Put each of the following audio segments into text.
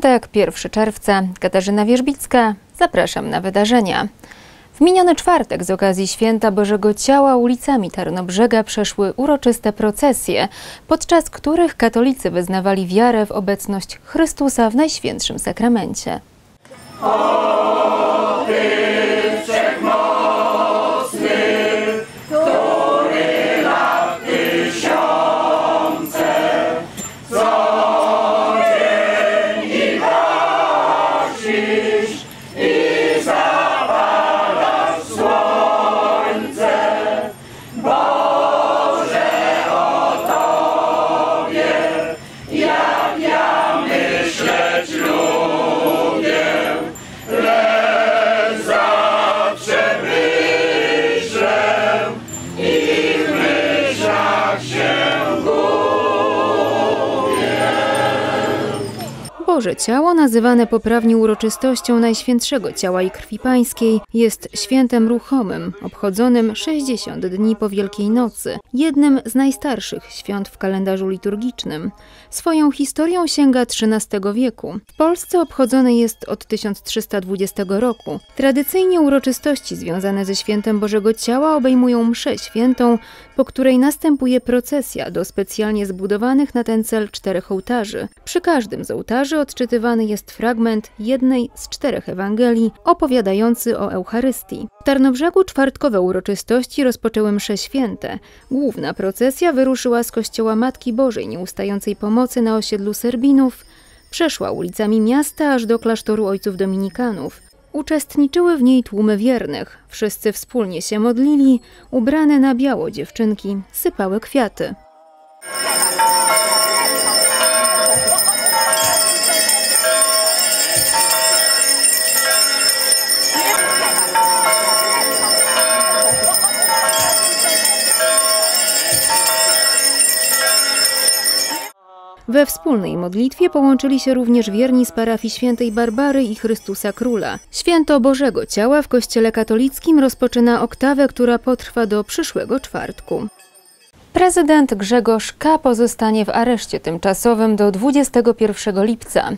Piątek, 1 czerwca, Katarzyna Wierzbicka. Zapraszam na wydarzenia. W miniony czwartek z okazji Święta Bożego Ciała ulicami Tarnobrzega przeszły uroczyste procesje, podczas których katolicy wyznawali wiarę w obecność Chrystusa w Najświętszym Sakramencie. Boże Ciało, nazywane poprawnie uroczystością Najświętszego Ciała i Krwi Pańskiej, jest świętem ruchomym, obchodzonym 60 dni po Wielkiej Nocy, jednym z najstarszych świąt w kalendarzu liturgicznym. Swoją historią sięga XIII wieku. W Polsce obchodzony jest od 1320 roku. Tradycyjnie uroczystości związane ze świętem Bożego Ciała obejmują mszę świętą, po której następuje procesja do specjalnie zbudowanych na ten cel czterech ołtarzy. Przy każdym z ołtarzy odczytywany jest fragment jednej z czterech Ewangelii opowiadający o Eucharystii. W Tarnobrzegu czwartkowe uroczystości rozpoczęły msze święte. Główna procesja wyruszyła z kościoła Matki Bożej Nieustającej Pomocy na osiedlu Serbinów, przeszła ulicami miasta aż do klasztoru ojców dominikanów. Uczestniczyły w niej tłumy wiernych. Wszyscy wspólnie się modlili, ubrane na biało dziewczynki sypały kwiaty. We wspólnej modlitwie połączyli się również wierni z parafii świętej Barbary i Chrystusa Króla. Święto Bożego Ciała w Kościele katolickim rozpoczyna oktawę, która potrwa do przyszłego czwartku. Prezydent Grzegorz K. pozostanie w areszcie tymczasowym do 21 lipca.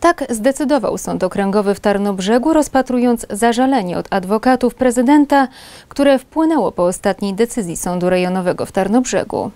Tak zdecydował Sąd Okręgowy w Tarnobrzegu, rozpatrując zażalenie od adwokatów prezydenta, które wpłynęło po ostatniej decyzji Sądu Rejonowego w Tarnobrzegu.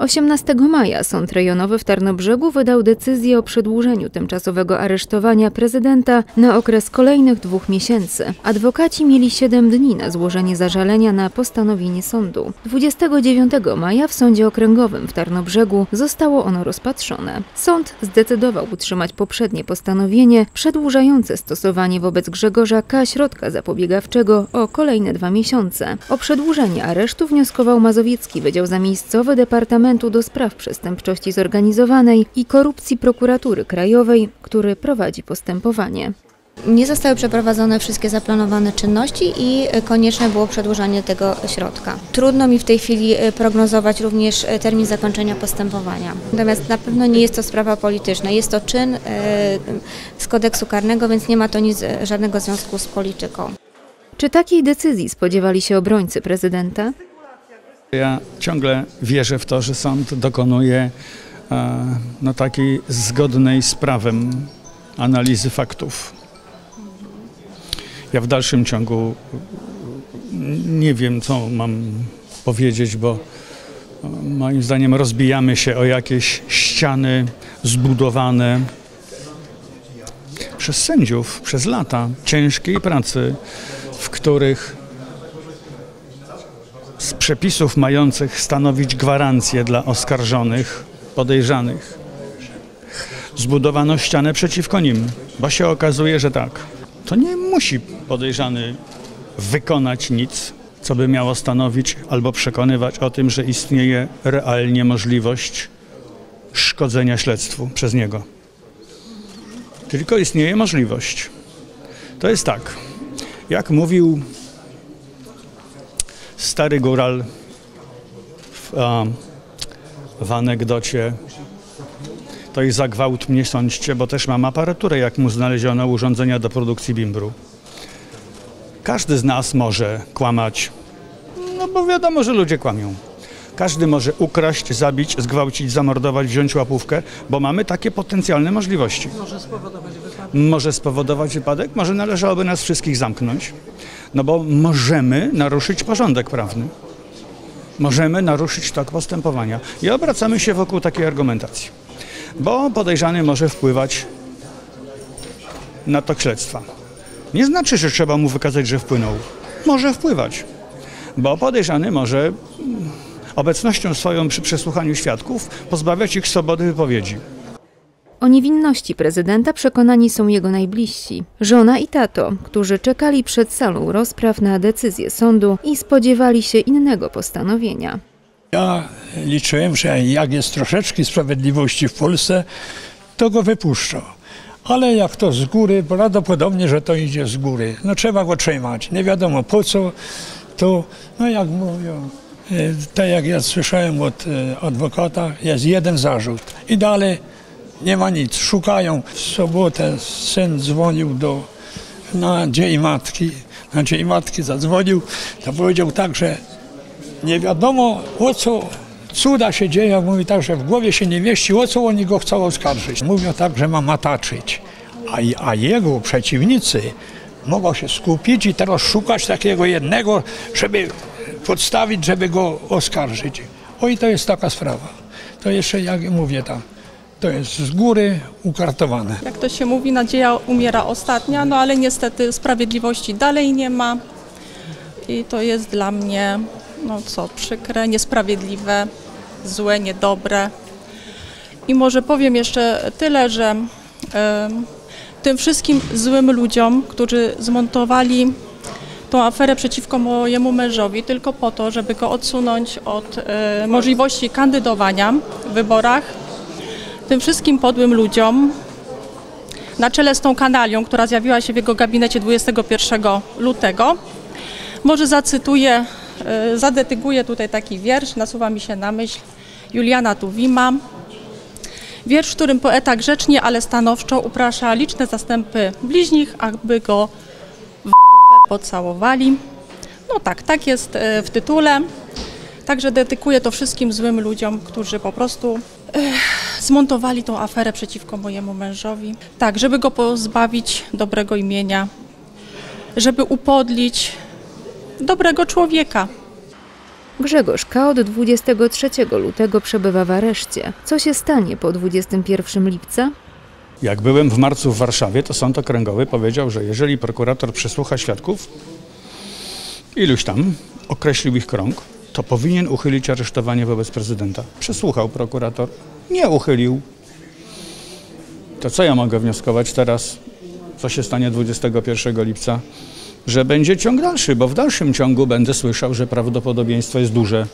18 maja Sąd Rejonowy w Tarnobrzegu wydał decyzję o przedłużeniu tymczasowego aresztowania prezydenta na okres kolejnych dwóch miesięcy. Adwokaci mieli 7 dni na złożenie zażalenia na postanowienie sądu. 29 maja w Sądzie Okręgowym w Tarnobrzegu zostało ono rozpatrzone. Sąd zdecydował utrzymać poprzednie postanowienie przedłużające stosowanie wobec Grzegorza K. środka zapobiegawczego o kolejne dwa miesiące. O przedłużenie aresztu wnioskował Mazowiecki Wydział Zamiejscowy Departamentu do Spraw Przestępczości Zorganizowanej i Korupcji Prokuratury Krajowej, który prowadzi postępowanie. Nie zostały przeprowadzone wszystkie zaplanowane czynności i konieczne było przedłużanie tego środka. Trudno mi w tej chwili prognozować również termin zakończenia postępowania. Natomiast na pewno nie jest to sprawa polityczna. Jest to czyn z kodeksu karnego, więc nie ma to nic, żadnego związku z polityką. Czy takiej decyzji spodziewali się obrońcy prezydenta? Ja ciągle wierzę w to, że sąd dokonuje e, no, takiej zgodnej z prawem analizy faktów. Ja w dalszym ciągu nie wiem, co mam powiedzieć, bo e, moim zdaniem rozbijamy się o jakieś ściany zbudowane przez sędziów, przez lata ciężkiej pracy, w których z przepisów mających stanowić gwarancję dla oskarżonych, podejrzanych, zbudowano ścianę przeciwko nim, bo się okazuje, że tak. To nie musi podejrzany wykonać nic, co by miało stanowić albo przekonywać o tym, że istnieje realnie możliwość szkodzenia śledztwu przez niego. Tylko istnieje możliwość. To jest tak, jak mówił stary góral w, w anegdocie to i za gwałt mnie sądźcie, bo też mam aparaturę, jak mu znaleziono urządzenia do produkcji bimbru. Każdy z nas może kłamać, no bo wiadomo, że ludzie kłamią. Każdy może ukraść, zabić, zgwałcić, zamordować, wziąć łapówkę, bo mamy takie potencjalne możliwości. Może spowodować wypadek? Może spowodować wypadek? Może należałoby nas wszystkich zamknąć? No bo możemy naruszyć porządek prawny. Możemy naruszyć tok postępowania. I obracamy się wokół takiej argumentacji. Bo podejrzany może wpływać na tok śledztwa. Nie znaczy, że trzeba mu wykazać, że wpłynął. Może wpływać, bo podejrzany może obecnością swoją przy przesłuchaniu świadków pozbawiać ich swobody wypowiedzi. O niewinności prezydenta przekonani są jego najbliżsi. Żona i tato, którzy czekali przed salą rozpraw na decyzję sądu i spodziewali się innego postanowienia. Ja liczyłem, że jak jest troszeczkę sprawiedliwości w Polsce, to go wypuszczą. Ale jak to z góry, prawdopodobnie, że to idzie z góry. No trzeba go trzymać. Nie wiadomo po co, to no jak mówią, e, tak jak ja słyszałem od e, adwokata, jest jeden zarzut. I dalej nie ma nic. Szukają. W sobotę syn dzwonił do, na dzień matki. Na dzień matki zadzwonił, to powiedział tak, że nie wiadomo o co cuda się dzieje, mówi tak, że w głowie się nie mieści, o co oni go chcą oskarżyć. Mówią tak, że ma mataczyć, a, a jego przeciwnicy mogą się skupić i teraz szukać takiego jednego, żeby podstawić, żeby go oskarżyć. Oj, to jest taka sprawa. To jeszcze, jak mówię tam, to jest z góry ukartowane. Jak to się mówi, nadzieja umiera ostatnia, no ale niestety sprawiedliwości dalej nie ma. I to jest dla mnie, no co, przykre, niesprawiedliwe, złe, niedobre. I może powiem jeszcze tyle, że em, tym wszystkim złym ludziom, którzy zmontowali tą aferę przeciwko mojemu mężowi tylko po to, żeby go odsunąć od e, możliwości kandydowania w wyborach, tym wszystkim podłym ludziom, na czele z tą kanalią, która zjawiła się w jego gabinecie 21 lutego, może zacytuję, e, zadetyguję tutaj taki wiersz, nasuwa mi się na myśl Juliana Tuwima. Wiersz, w którym poeta grzecznie, ale stanowczo uprasza liczne zastępy bliźnich, aby go w pocałowali. No tak, tak jest e, w tytule. Także dedykuję to wszystkim złym ludziom, którzy po prostu eh, zmontowali tą aferę przeciwko mojemu mężowi. Tak, żeby go pozbawić dobrego imienia, żeby upodlić dobrego człowieka. Grzegorz K. od 23 lutego przebywa w areszcie. Co się stanie po 21 lipca? Jak byłem w marcu w Warszawie, to sąd okręgowy powiedział, że jeżeli prokurator przesłucha świadków, iluś tam, określił ich krąg, to powinien uchylić aresztowanie wobec prezydenta. Przesłuchał prokurator, nie uchylił. To co ja mogę wnioskować teraz, co się stanie 21 lipca? Że będzie ciąg dalszy, bo w dalszym ciągu będę słyszał, że prawdopodobieństwo jest duże,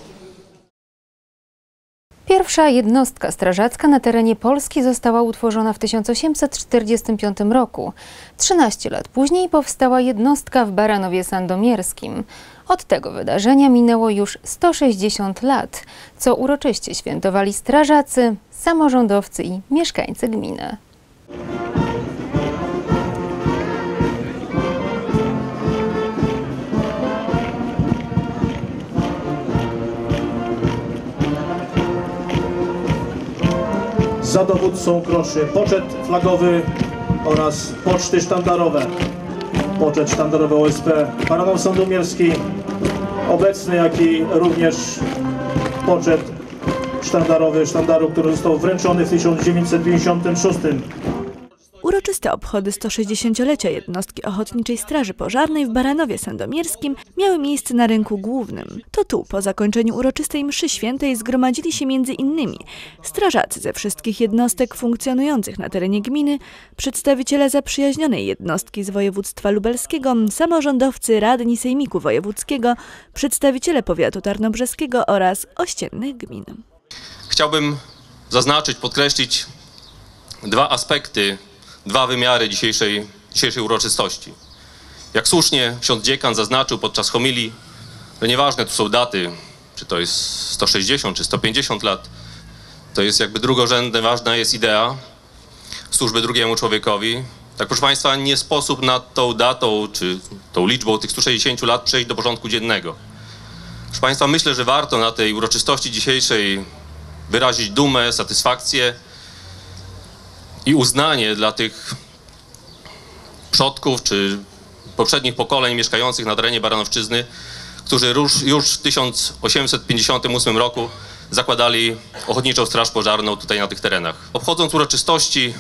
Pierwsza jednostka strażacka na terenie Polski została utworzona w 1845 roku. 13 lat później powstała jednostka w Baranowie Sandomierskim. Od tego wydarzenia minęło już 160 lat, co uroczyście świętowali strażacy, samorządowcy i mieszkańcy gminy. Za dowódcą kroczy poczet flagowy oraz poczty sztandarowe. Poczet sztandarowy OSP Baranów Sandomierski obecny, jak i również poczet sztandarowy sztandaru, który został wręczony w 1956 Uroczyste obchody 160-lecia jednostki Ochotniczej Straży Pożarnej w Baranowie Sandomierskim miały miejsce na rynku głównym. To tu, po zakończeniu uroczystej mszy świętej, zgromadzili się między innymi strażacy ze wszystkich jednostek funkcjonujących na terenie gminy, przedstawiciele zaprzyjaźnionej jednostki z województwa lubelskiego, samorządowcy, radni Sejmiku Wojewódzkiego, przedstawiciele powiatu tarnobrzeskiego oraz ościennych gmin. Chciałbym zaznaczyć, podkreślić dwa aspekty, dwa wymiary dzisiejszej, dzisiejszej uroczystości. Jak słusznie ksiądz dziekan zaznaczył podczas homilii, że nieważne tu są daty, czy to jest 160 czy 150 lat, to jest jakby drugorzędne, ważna jest idea służby drugiemu człowiekowi. Tak proszę Państwa, nie sposób nad tą datą, czy tą liczbą tych 160 lat przejść do porządku dziennego. Proszę Państwa, myślę, że warto na tej uroczystości dzisiejszej wyrazić dumę, satysfakcję i uznanie dla tych przodków czy poprzednich pokoleń mieszkających na terenie Baranowszczyzny, którzy już, już w 1858 roku zakładali Ochotniczą Straż Pożarną tutaj na tych terenach. Obchodząc uroczystości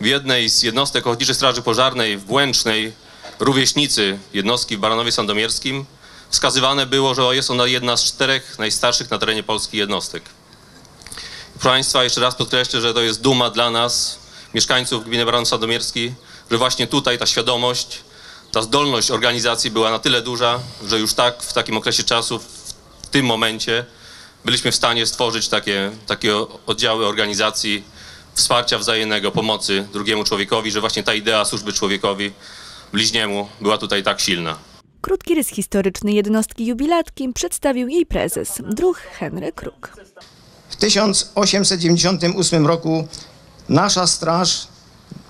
w jednej z jednostek Ochotniczej Straży Pożarnej w Błęcznej, rówieśnicy jednostki w Baranowie Sandomierskim, wskazywane było, że jest ona jedna z czterech najstarszych na terenie Polski jednostek. Proszę Państwa, jeszcze raz podkreślę, że to jest duma dla nas, mieszkańców gminy Baranów Sandomierski, że właśnie tutaj ta świadomość, ta zdolność organizacji była na tyle duża, że już tak w takim okresie czasu, w tym momencie byliśmy w stanie stworzyć takie, takie oddziały organizacji wsparcia wzajemnego, pomocy drugiemu człowiekowi, że właśnie ta idea służby człowiekowi, bliźniemu była tutaj tak silna. Krótki rys historyczny jednostki jubilatki przedstawił jej prezes, druh Henryk Kruk. W 1898 roku nasza straż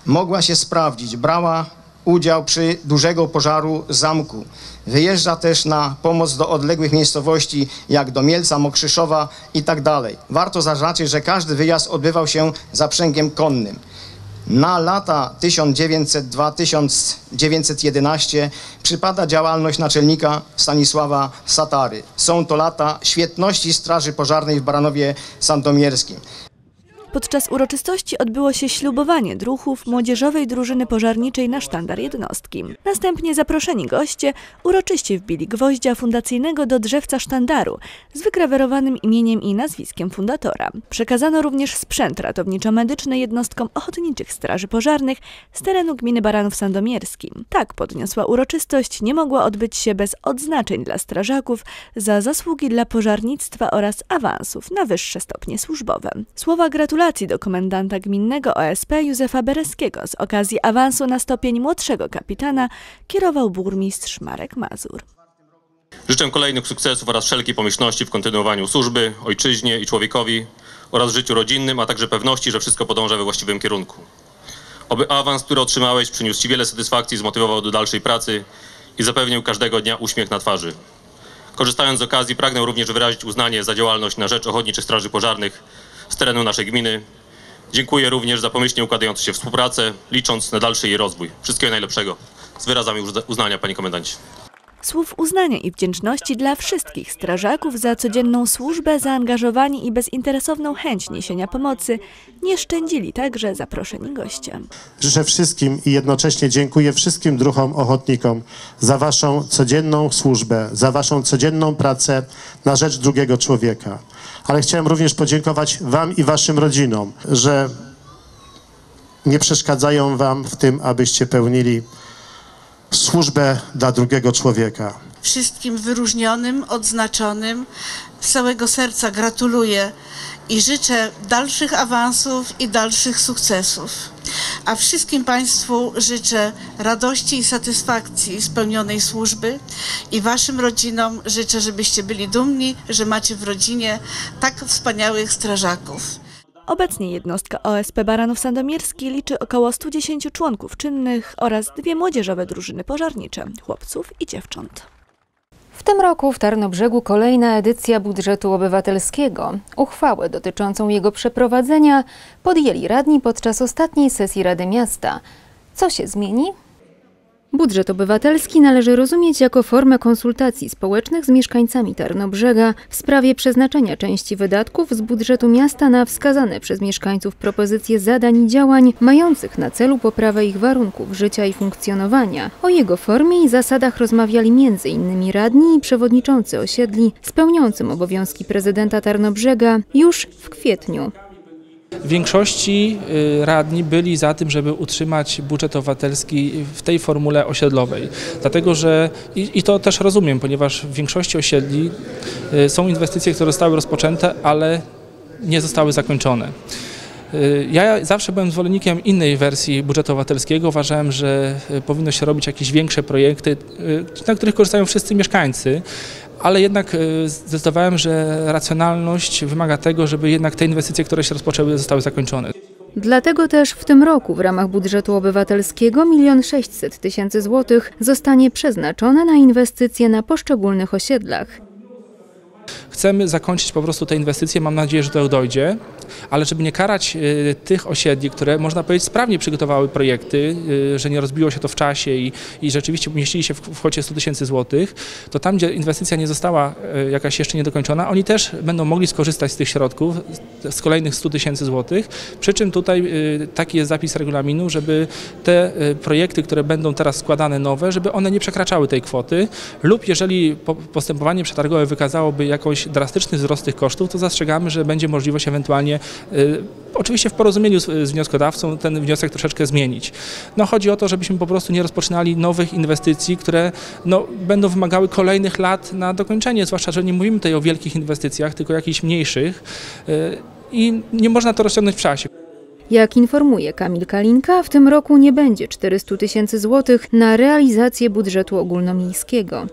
mogła się sprawdzić, brała udział przy dużego pożaru zamku. Wyjeżdża też na pomoc do odległych miejscowości, jak do Mielca, Mokrzyszowa i tak dalej. Warto zaznaczyć, że każdy wyjazd odbywał się zaprzęgiem konnym. Na lata 1902-1911 przypada działalność naczelnika Stanisława Satary. Są to lata świetności Straży Pożarnej w Baranowie Sandomierskim. Podczas uroczystości odbyło się ślubowanie druhów młodzieżowej drużyny pożarniczej na sztandar jednostki. Następnie zaproszeni goście uroczyście wbili gwoździa fundacyjnego do drzewca sztandaru z wygrawerowanym imieniem i nazwiskiem fundatora. Przekazano również sprzęt ratowniczo-medyczny jednostkom ochotniczych straży pożarnych z terenu gminy Baranów Sandomierski. Tak podniosła uroczystość nie mogła odbyć się bez odznaczeń dla strażaków za zasługi dla pożarnictwa oraz awansów na wyższe stopnie służbowe. Słowa gratulacji gratulacji do komendanta gminnego OSP Józefa Bereskiego z okazji awansu na stopień młodszego kapitana kierował burmistrz Marek Mazur. Życzę kolejnych sukcesów oraz wszelkiej pomyślności w kontynuowaniu służby, ojczyźnie i człowiekowi oraz życiu rodzinnym, a także pewności, że wszystko podąża we właściwym kierunku. Oby awans, który otrzymałeś, przyniósł Ci wiele satysfakcji, zmotywował do dalszej pracy i zapewnił każdego dnia uśmiech na twarzy. Korzystając z okazji, pragnę również wyrazić uznanie za działalność na rzecz Ochotniczych Straży Pożarnych z terenu naszej gminy. Dziękuję również za pomyślnie układającą się współpracę, licząc na dalszy jej rozwój. Wszystkiego najlepszego. Z wyrazami uznania, Panie Komendancie. Słów uznania i wdzięczności dla wszystkich strażaków za codzienną służbę, zaangażowanie i bezinteresowną chęć niesienia pomocy nie szczędzili także zaproszeni goście. Życzę wszystkim i jednocześnie dziękuję wszystkim druhom ochotnikom za waszą codzienną służbę, za waszą codzienną pracę na rzecz drugiego człowieka. Ale chciałem również podziękować wam i waszym rodzinom, że nie przeszkadzają wam w tym, abyście pełnili służbę dla drugiego człowieka. Wszystkim wyróżnionym, odznaczonym z całego serca gratuluję i życzę dalszych awansów i dalszych sukcesów. A wszystkim Państwu życzę radości i satysfakcji spełnionej służby i Waszym rodzinom życzę, żebyście byli dumni, że macie w rodzinie tak wspaniałych strażaków. Obecnie jednostka OSP Baranów Sandomierski liczy około 110 członków czynnych oraz dwie młodzieżowe drużyny pożarnicze, chłopców i dziewcząt. W tym roku w Tarnobrzegu kolejna edycja budżetu obywatelskiego. Uchwałę dotyczącą jego przeprowadzenia podjęli radni podczas ostatniej sesji Rady Miasta. Co się zmieni? Budżet obywatelski należy rozumieć jako formę konsultacji społecznych z mieszkańcami Tarnobrzega w sprawie przeznaczenia części wydatków z budżetu miasta na wskazane przez mieszkańców propozycje zadań i działań mających na celu poprawę ich warunków życia i funkcjonowania. O jego formie i zasadach rozmawiali m.in. radni i przewodniczący osiedli spełniającym obowiązki prezydenta Tarnobrzega już w kwietniu. Większości y, radni byli za tym, żeby utrzymać budżet obywatelski w tej formule osiedlowej. Dlatego, że i, i, to też rozumiem, ponieważ w większości osiedli y, są inwestycje, które zostały rozpoczęte, ale nie zostały zakończone. Y, ja zawsze byłem zwolennikiem innej wersji budżetu obywatelskiego. Uważałem, że powinno się robić jakieś większe projekty, na których korzystają wszyscy mieszkańcy, ale jednak e, zdecydowałem, że racjonalność wymaga tego, żeby jednak te inwestycje, które się rozpoczęły, zostały zakończone. Dlatego też w tym roku w ramach budżetu obywatelskiego 1 600 tysięcy złotych zostanie przeznaczone na inwestycje na poszczególnych osiedlach. Chcemy zakończyć po prostu te inwestycje, mam nadzieję, że do tego dojdzie, ale żeby nie karać y, tych osiedli, które można powiedzieć sprawnie przygotowały projekty, y, że nie rozbiło się to w czasie i, i rzeczywiście umieścili się w, w kwocie 100 tysięcy złotych, to tam, gdzie inwestycja nie została y, jakaś jeszcze niedokończona, oni też będą mogli skorzystać z tych środków, z, kolejnych 100 tysięcy złotych, przy czym tutaj taki jest zapis regulaminu, żeby te projekty, które będą teraz składane nowe, żeby one nie przekraczały tej kwoty lub jeżeli po, postępowanie przetargowe wykazałoby jakąś drastyczny wzrost tych kosztów, to zastrzegamy, że będzie możliwość ewentualnie, y, oczywiście w porozumieniu z, z wnioskodawcą, ten wniosek troszeczkę zmienić. No chodzi o to, żebyśmy po prostu nie rozpoczynali nowych inwestycji, które no, będą wymagały kolejnych lat na dokończenie, zwłaszcza, że nie mówimy tutaj o wielkich inwestycjach, tylko jakichś mniejszych y, i nie można to rozciągnąć w czasie. Jak informuje Kamil Kalinka, w tym roku nie będzie 400 tysięcy złotych na realizację budżetu ogólnomiejskiego.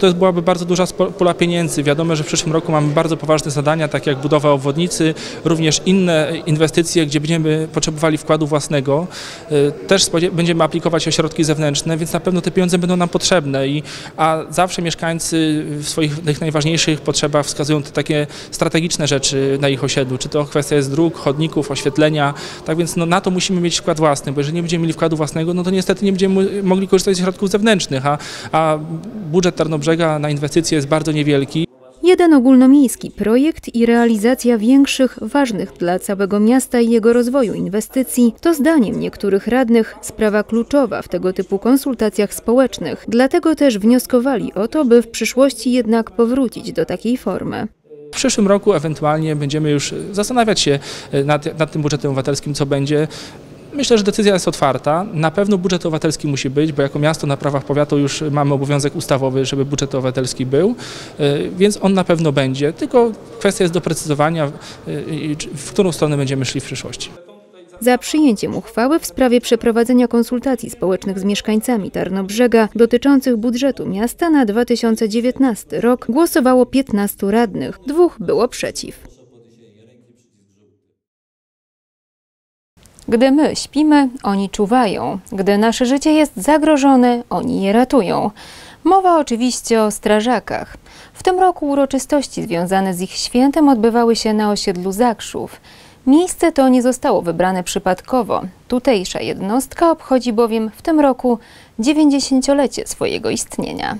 To byłaby bardzo duża pula pieniędzy. Wiadomo, że w przyszłym roku mamy bardzo poważne zadania, takie jak budowa obwodnicy, również inne inwestycje, gdzie będziemy potrzebowali wkładu własnego. Y, Też będziemy aplikować o środki zewnętrzne, więc na pewno te pieniądze będą nam potrzebne. I, a zawsze mieszkańcy w swoich tych najważniejszych potrzebach wskazują te takie strategiczne rzeczy na ich osiedlu, czy to kwestia jest dróg, chodników, oświetlenia. Tak więc no, na to musimy mieć wkład własny, bo jeżeli nie będziemy mieli wkładu własnego, no to niestety nie będziemy mogli korzystać z środków zewnętrznych, a, a budżet Tarnobrzega na inwestycje jest bardzo niewielki. Jeden ogólnomiejski projekt i realizacja większych, ważnych dla całego miasta i jego rozwoju inwestycji to zdaniem niektórych radnych sprawa kluczowa w tego typu konsultacjach społecznych. Dlatego też wnioskowali o to, by w przyszłości jednak powrócić do takiej formy. W przyszłym roku ewentualnie będziemy już zastanawiać się e, nad, nad tym budżetem obywatelskim, co będzie. Myślę, że decyzja jest otwarta. Na pewno budżet obywatelski musi być, bo jako miasto na prawach powiatu już mamy obowiązek ustawowy, żeby budżet obywatelski był, e, więc on na pewno będzie. Tylko kwestia jest doprecyzowania, czy- w którą stronę będziemy szli w przyszłości. Za przyjęciem uchwały w sprawie przeprowadzenia konsultacji społecznych z mieszkańcami Tarnobrzega dotyczących budżetu miasta na 2019 rok głosowało 15 radnych, dwóch było przeciw. Gdy my śpimy, oni czuwają. Gdy nasze życie jest zagrożone, oni je ratują. Mowa oczywiście o strażakach. W tym roku uroczystości związane z ich świętem odbywały się na osiedlu Zakrzów. Miejsce to nie zostało wybrane przypadkowo. Tutejsza jednostka obchodzi bowiem w tym roku 90-lecie swojego istnienia.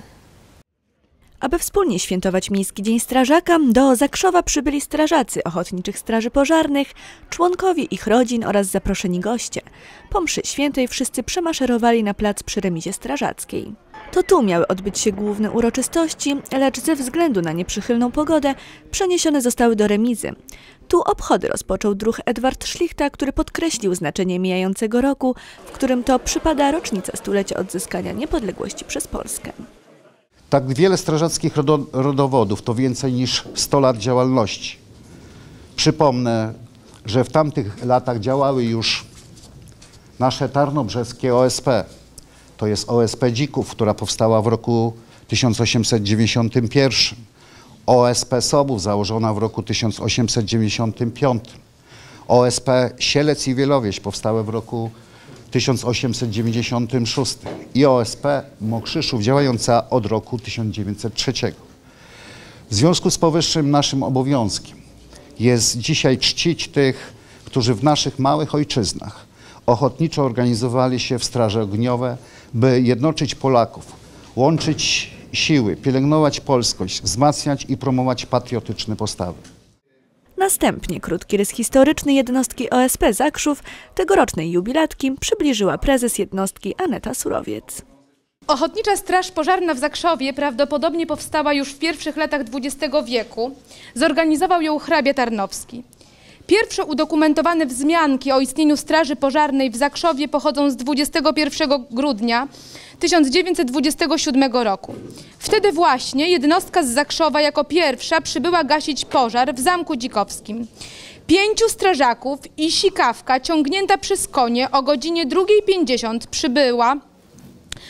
Aby wspólnie świętować Miejski Dzień Strażaka, do Zakrzowa przybyli strażacy Ochotniczych Straży Pożarnych, członkowie ich rodzin oraz zaproszeni goście. Po mszy świętej wszyscy przemaszerowali na plac przy remizie strażackiej. To tu miały odbyć się główne uroczystości, lecz ze względu na nieprzychylną pogodę przeniesione zostały do remizy. Tu obchody rozpoczął druh Edward Szlichta, który podkreślił znaczenie mijającego roku, w którym to przypada rocznica stulecia odzyskania niepodległości przez Polskę. Tak wiele strażackich rodo, rodowodów to więcej niż 100 lat działalności. Przypomnę, że w tamtych latach działały już nasze tarnobrzeskie OSP. To jest OSP Dzików, która powstała w roku 1891. OSP Sobów założona w roku 1895. OSP Sielec i Wielowieś powstałe w roku 1896 i OSP Mokrzyszów działająca od roku 1903. W związku z powyższym naszym obowiązkiem jest dzisiaj czcić tych, którzy w naszych małych ojczyznach ochotniczo organizowali się w straże ogniowe, by jednoczyć Polaków, łączyć siły, pielęgnować polskość, wzmacniać i promować patriotyczne postawy. Następnie krótki rys historyczny jednostki OSP Zakrzów, tegorocznej jubilatki, przybliżyła prezes jednostki Aneta Surowiec. Ochotnicza Straż Pożarna w Zakrzowie prawdopodobnie powstała już w pierwszych latach XX wieku. Zorganizował ją hrabia Tarnowski. Pierwsze udokumentowane wzmianki o istnieniu Straży Pożarnej w Zakrzowie pochodzą z 21 grudnia 1927 roku. Wtedy właśnie jednostka z Zakrzowa jako pierwsza przybyła gasić pożar w Zamku Dzikowskim. Pięciu strażaków i sikawka ciągnięta przez konie o godzinie 2.50 przybyła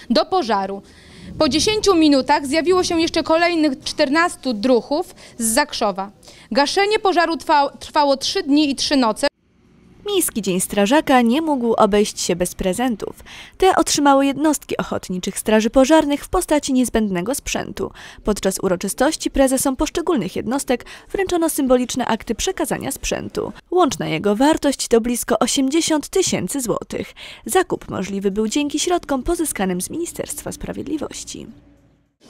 do pożaru. Po 10 minutach zjawiło się jeszcze kolejnych 14 druhów z Zakrzowa. Gaszenie pożaru trwa, trwało 3 dni i 3 noce. Miejski Dzień Strażaka nie mógł obejść się bez prezentów. Te otrzymały jednostki ochotniczych straży pożarnych w postaci niezbędnego sprzętu. Podczas uroczystości prezesom poszczególnych jednostek wręczono symboliczne akty przekazania sprzętu. Łączna jego wartość to blisko 80 tysięcy złotych. Zakup możliwy był dzięki środkom pozyskanym z Ministerstwa Sprawiedliwości.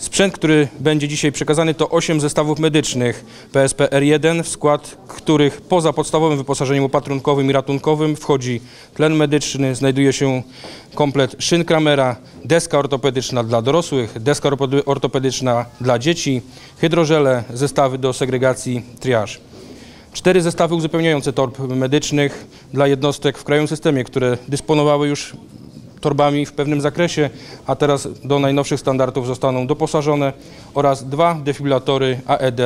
Sprzęt, który będzie dzisiaj przekazany to 8 zestawów medycznych PSP R1, w skład których poza podstawowym wyposażeniem opatrunkowym i ratunkowym wchodzi tlen medyczny, znajduje się komplet szyn Kramera, deska ortopedyczna dla dorosłych, deska ortopedyczna dla dzieci, hydrożele, zestawy do segregacji triaż. Cztery zestawy uzupełniające torb medycznych dla jednostek w krajowym systemie, które dysponowały już torbami w pewnym zakresie, a teraz do najnowszych standardów zostaną doposażone oraz dwa defibrilatory AED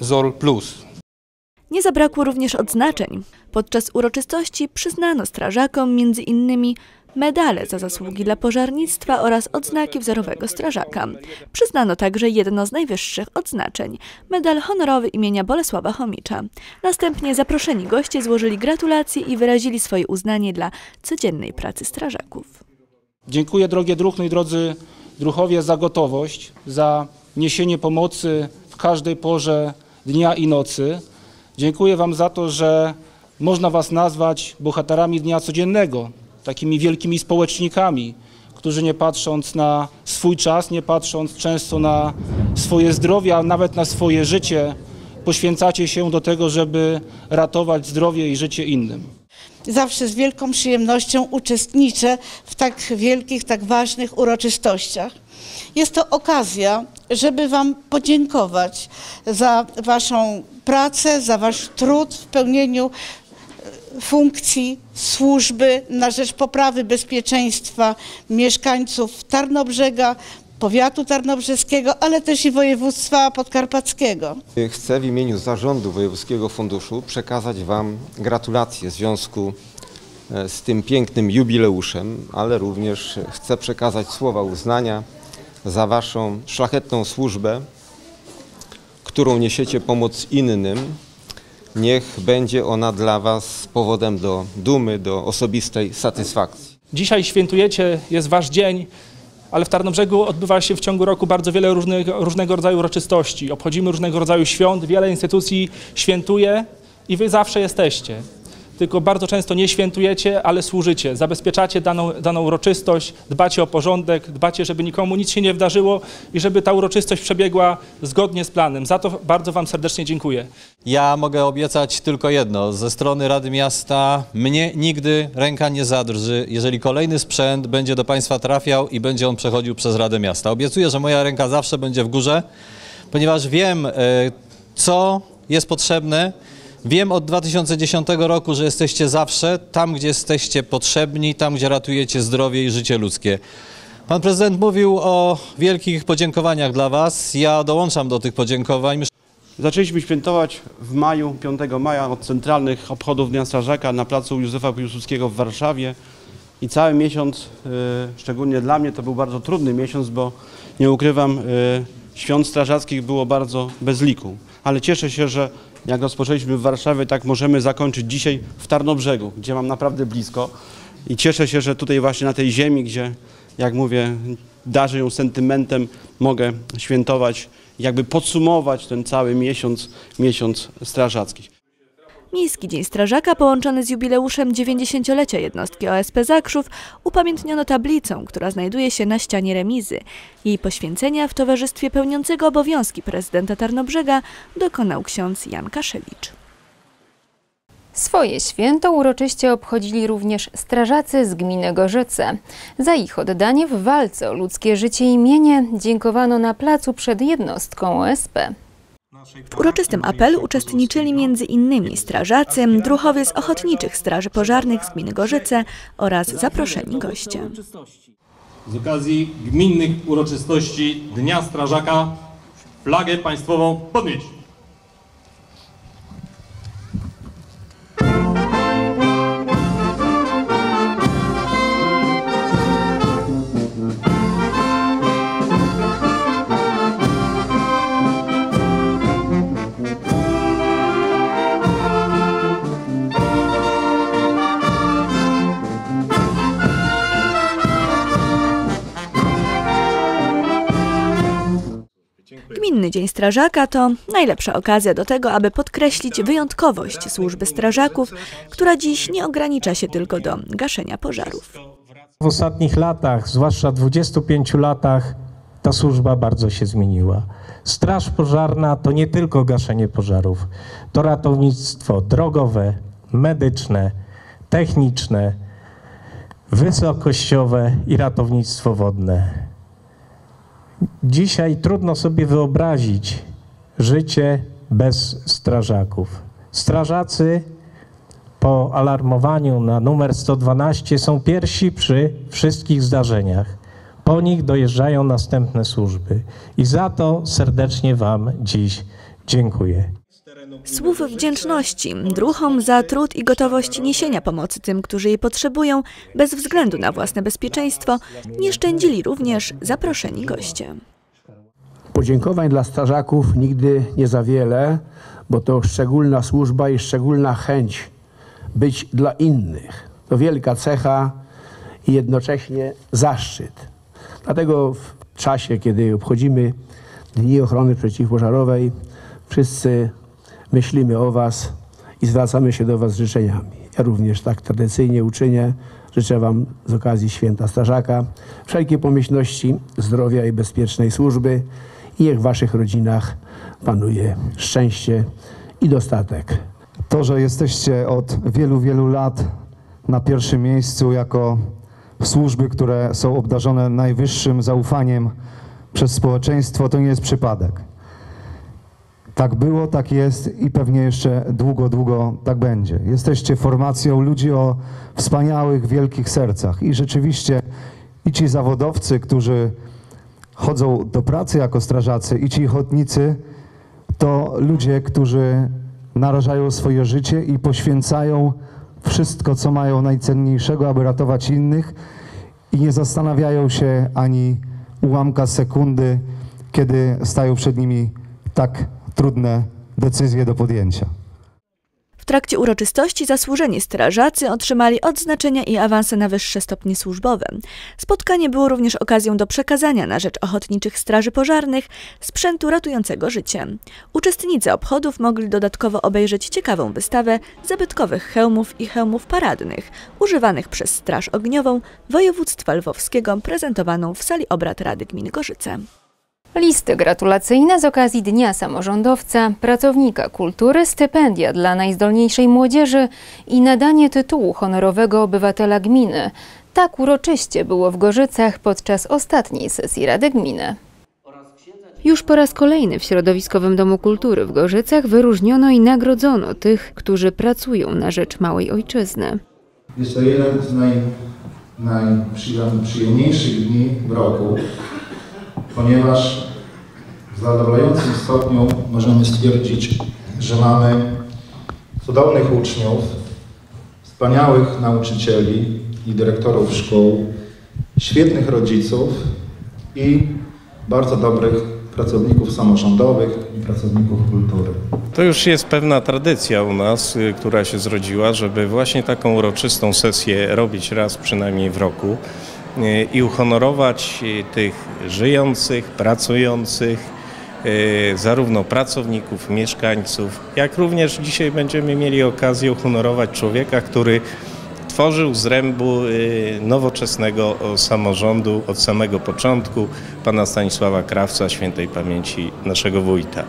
ZOL. Nie zabrakło również odznaczeń. Podczas uroczystości przyznano strażakom innymi medale za zasługi dla pożarnictwa oraz odznaki wzorowego strażaka. Przyznano także jedno z najwyższych odznaczeń medal honorowy imienia Bolesława Chomicza. Następnie zaproszeni goście złożyli gratulacje i wyrazili swoje uznanie dla codziennej pracy strażaków. Dziękuję drogie druhny i drodzy druchowie za gotowość, za niesienie pomocy w każdej porze dnia i nocy. Dziękuję Wam za to, że można Was nazwać bohaterami dnia codziennego, takimi wielkimi społecznikami, którzy nie patrząc na swój czas, nie patrząc często na swoje zdrowie, a nawet na swoje życie, poświęcacie się do tego, żeby ratować zdrowie i życie innym. Zawsze z wielką przyjemnością uczestniczę w tak wielkich, tak ważnych uroczystościach. Jest to okazja, żeby Wam podziękować za Waszą pracę, za Wasz trud w pełnieniu e, funkcji służby na rzecz poprawy bezpieczeństwa mieszkańców Tarnobrzega, powiatu tarnobrzeskiego, ale też i województwa podkarpackiego. Chcę w imieniu zarządu Wojewódzkiego Funduszu przekazać Wam gratulacje w związku e, z tym pięknym jubileuszem, ale również chcę przekazać słowa uznania za Waszą szlachetną służbę, którą niesiecie pomoc innym. Niech będzie ona dla Was powodem do dumy, do osobistej satysfakcji. Dzisiaj świętujecie, jest Wasz dzień, ale w Tarnobrzegu odbywa się w ciągu roku bardzo wiele różnych, różnego rodzaju uroczystości. Obchodzimy różnego rodzaju świąt, wiele instytucji świętuje i wy zawsze jesteście tylko bardzo często nie świętujecie, ale służycie, zabezpieczacie daną, daną uroczystość, dbacie o porządek, dbacie, żeby nikomu nic się nie wydarzyło i żeby ta uroczystość przebiegła zgodnie z planem. Za to bardzo Wam serdecznie dziękuję. Ja mogę obiecać tylko jedno. Ze strony Rady Miasta mnie nigdy ręka nie zadrży, jeżeli kolejny sprzęt będzie do Państwa trafiał i będzie on przechodził przez Radę Miasta. Obiecuję, że moja ręka zawsze będzie w górze, ponieważ wiem, e, co jest potrzebne, Wiem od 2010 roku, że jesteście zawsze tam, gdzie jesteście potrzebni, tam, gdzie ratujecie zdrowie i życie ludzkie. Pan prezydent mówił o wielkich podziękowaniach dla Was. Ja dołączam do tych podziękowań. Zaczęliśmy świętować w maju, 5 maja od centralnych obchodów Dnia Strażaka na placu Józefa Piłsudskiego w Warszawie. I cały miesiąc, y, szczególnie dla mnie, to był bardzo trudny miesiąc, bo nie ukrywam, y, świąt strażackich było bardzo bez liku. Ale cieszę się, że jak rozpoczęliśmy w Warszawie, tak możemy zakończyć dzisiaj w Tarnobrzegu, gdzie mam naprawdę blisko. I cieszę się, że tutaj właśnie na tej ziemi, gdzie, jak mówię, darzę ją sentymentem, mogę świętować, jakby podsumować ten cały miesiąc, miesiąc strażacki. Miejski Dzień Strażaka połączony z jubileuszem 90-lecia jednostki OSP Zakrzów upamiętniono tablicą, która znajduje się na ścianie remizy. Jej poświęcenia w towarzystwie pełniącego obowiązki prezydenta Tarnobrzega dokonał ksiądz Jan Kaszewicz. Swoje święto uroczyście obchodzili również strażacy z gminy Gorzyce. Za ich oddanie w walce o ludzkie życie i mienie dziękowano na placu przed jednostką OSP. W uroczystym apelu uczestniczyli m.in. strażacy, druhowie z Ochotniczych Straży Pożarnych z gminy Gorzyce oraz zaproszeni goście. Z okazji gminnych uroczystości Dnia Strażaka flagę państwową podnieść. Międzynarodowy Dzień Strażaka to najlepsza okazja do tego, aby podkreślić wyjątkowość służby strażaków, która dziś nie ogranicza się tylko do gaszenia pożarów. W ostatnich latach, zwłaszcza 25 latach, ta służba bardzo się zmieniła. Straż pożarna to nie tylko gaszenie pożarów, to ratownictwo drogowe, medyczne, techniczne, wysokościowe i ratownictwo wodne. Dzisiaj trudno sobie wyobrazić życie bez strażaków. Strażacy po alarmowaniu na numer 112 są pierwsi przy wszystkich zdarzeniach. Po nich dojeżdżają następne służby i za to serdecznie Wam dziś dziękuję. Słów wdzięczności druchom za trud i gotowość niesienia pomocy tym, którzy jej potrzebują, bez względu na własne bezpieczeństwo, nie szczędzili również zaproszeni goście. Podziękowań dla strażaków nigdy nie za wiele, bo to szczególna służba i szczególna chęć być dla innych. To wielka cecha i jednocześnie zaszczyt. Dlatego w czasie, kiedy obchodzimy Dni Ochrony Przeciwpożarowej, wszyscy myślimy o Was i zwracamy się do Was z życzeniami. Ja również tak tradycyjnie uczynię. Życzę Wam z okazji Święta Strażaka wszelkiej pomyślności, zdrowia i bezpiecznej służby i niech w Waszych rodzinach panuje szczęście i dostatek. To, że jesteście od wielu, wielu lat na pierwszym miejscu jako służby, które są obdarzone najwyższym zaufaniem przez społeczeństwo, to nie jest przypadek. Tak było, tak jest i pewnie jeszcze długo, długo tak będzie. Jesteście formacją ludzi o wspaniałych, wielkich sercach i rzeczywiście i ci zawodowcy, którzy chodzą do pracy jako strażacy i ci ochotnicy, to ludzie, którzy narażają swoje życie i poświęcają wszystko, co mają najcenniejszego, aby ratować innych i nie zastanawiają się ani ułamka sekundy, kiedy stają przed nimi tak trudne decyzje do podjęcia. W trakcie uroczystości zasłużeni strażacy otrzymali odznaczenia i awanse na wyższe stopnie służbowe. Spotkanie było również okazją do przekazania na rzecz ochotniczych straży pożarnych sprzętu ratującego życie. Uczestnicy obchodów mogli dodatkowo obejrzeć ciekawą wystawę zabytkowych hełmów i hełmów paradnych, używanych przez Straż Ogniową województwa lwowskiego, prezentowaną w sali obrad Rady Gminy Gorzyce. Listy gratulacyjne z okazji Dnia Samorządowca, pracownika kultury, stypendia dla najzdolniejszej młodzieży i nadanie tytułu honorowego obywatela gminy. Tak uroczyście było w Gorzycach podczas ostatniej sesji Rady Gminy. Już po raz kolejny w Środowiskowym Domu Kultury w Gorzycach wyróżniono i nagrodzono tych, którzy pracują na rzecz małej ojczyzny. Jest to jeden z naj, najprzyjemniejszych dni w roku, ponieważ w zadowalającym stopniu możemy stwierdzić, że mamy cudownych uczniów, wspaniałych nauczycieli i dyrektorów szkół, świetnych rodziców i bardzo dobrych pracowników samorządowych i pracowników kultury. To już jest pewna tradycja u nas, y, która się zrodziła, żeby właśnie taką uroczystą sesję robić raz przynajmniej w roku i uhonorować y, tych żyjących, pracujących, zarówno pracowników, mieszkańców, jak również dzisiaj będziemy mieli okazję uhonorować człowieka, który tworzył zrębu nowoczesnego samorządu od samego początku, pana Stanisława Krawca, świętej pamięci naszego wójta.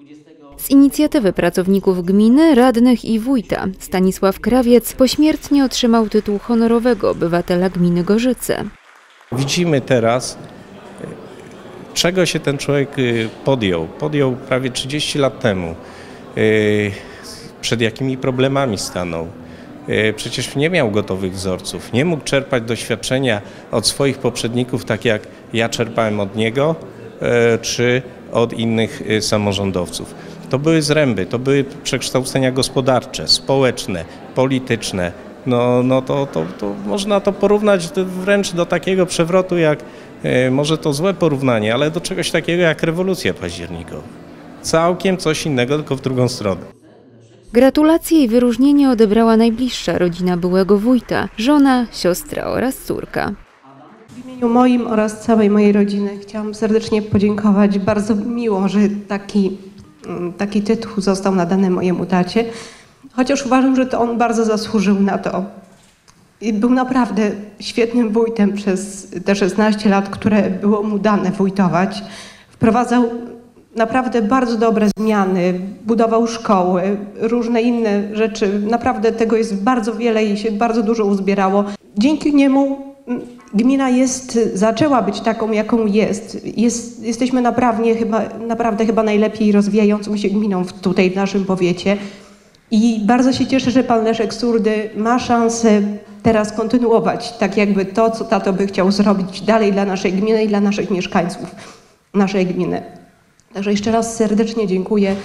Z inicjatywy pracowników gminy, radnych i wójta Stanisław Krawiec pośmiertnie otrzymał tytuł honorowego obywatela gminy Gorzyce. Widzimy teraz, czego się ten człowiek podjął. Podjął prawie 30 lat temu. Przed jakimi problemami stanął. Przecież nie miał gotowych wzorców, nie mógł czerpać doświadczenia od swoich poprzedników, tak jak ja czerpałem od niego, czy od innych samorządowców. To były zręby, to były przekształcenia gospodarcze, społeczne, polityczne. No, no to, to, to można to porównać wręcz do takiego przewrotu jak, może to złe porównanie, ale do czegoś takiego jak rewolucja październikowa. Całkiem coś innego, tylko w drugą stronę. Gratulacje i wyróżnienie odebrała najbliższa rodzina byłego wójta, żona, siostra oraz córka. W imieniu moim oraz całej mojej rodziny chciałam serdecznie podziękować. Bardzo miło, że taki, mm, taki tytuł został nadany mojemu tacie, chociaż uważam, że to on bardzo zasłużył na to. I był naprawdę świetnym wójtem przez te 16 lat, które było mu dane wójtować. Wprowadzał naprawdę bardzo dobre zmiany, budował szkoły, różne inne rzeczy. Naprawdę tego jest bardzo wiele i się bardzo dużo uzbierało. Dzięki niemu mm, gmina jest, zaczęła być taką, jaką jest. jest jesteśmy naprawdę chyba, naprawdę chyba najlepiej rozwijającą się gminą w, tutaj w naszym powiecie. I bardzo się cieszę, że pan Leszek Surdy ma szansę teraz kontynuować tak jakby to, co tato by chciał zrobić dalej dla naszej gminy i dla naszych mieszkańców naszej gminy. Także jeszcze raz serdecznie dziękuję.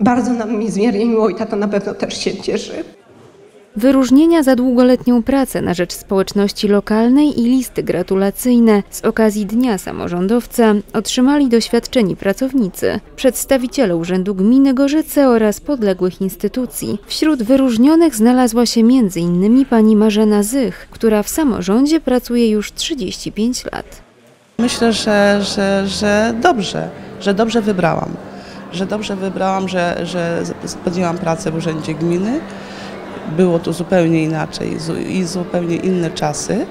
Bardzo nam niezmiernie miło i tato na pewno też się cieszy. Wyróżnienia za długoletnią pracę na rzecz społeczności lokalnej i listy gratulacyjne z okazji Dnia Samorządowca otrzymali doświadczeni pracownicy, przedstawiciele Urzędu Gminy Gorzyce oraz podległych instytucji. Wśród wyróżnionych znalazła się m.in. pani Marzena Zych, która w samorządzie pracuje już 35 lat. Myślę, że, że, że dobrze, że dobrze wybrałam. Że dobrze wybrałam, że, że podjęłam pracę w Urzędzie Gminy. Było to zupełnie inaczej i zupełnie inne czasy.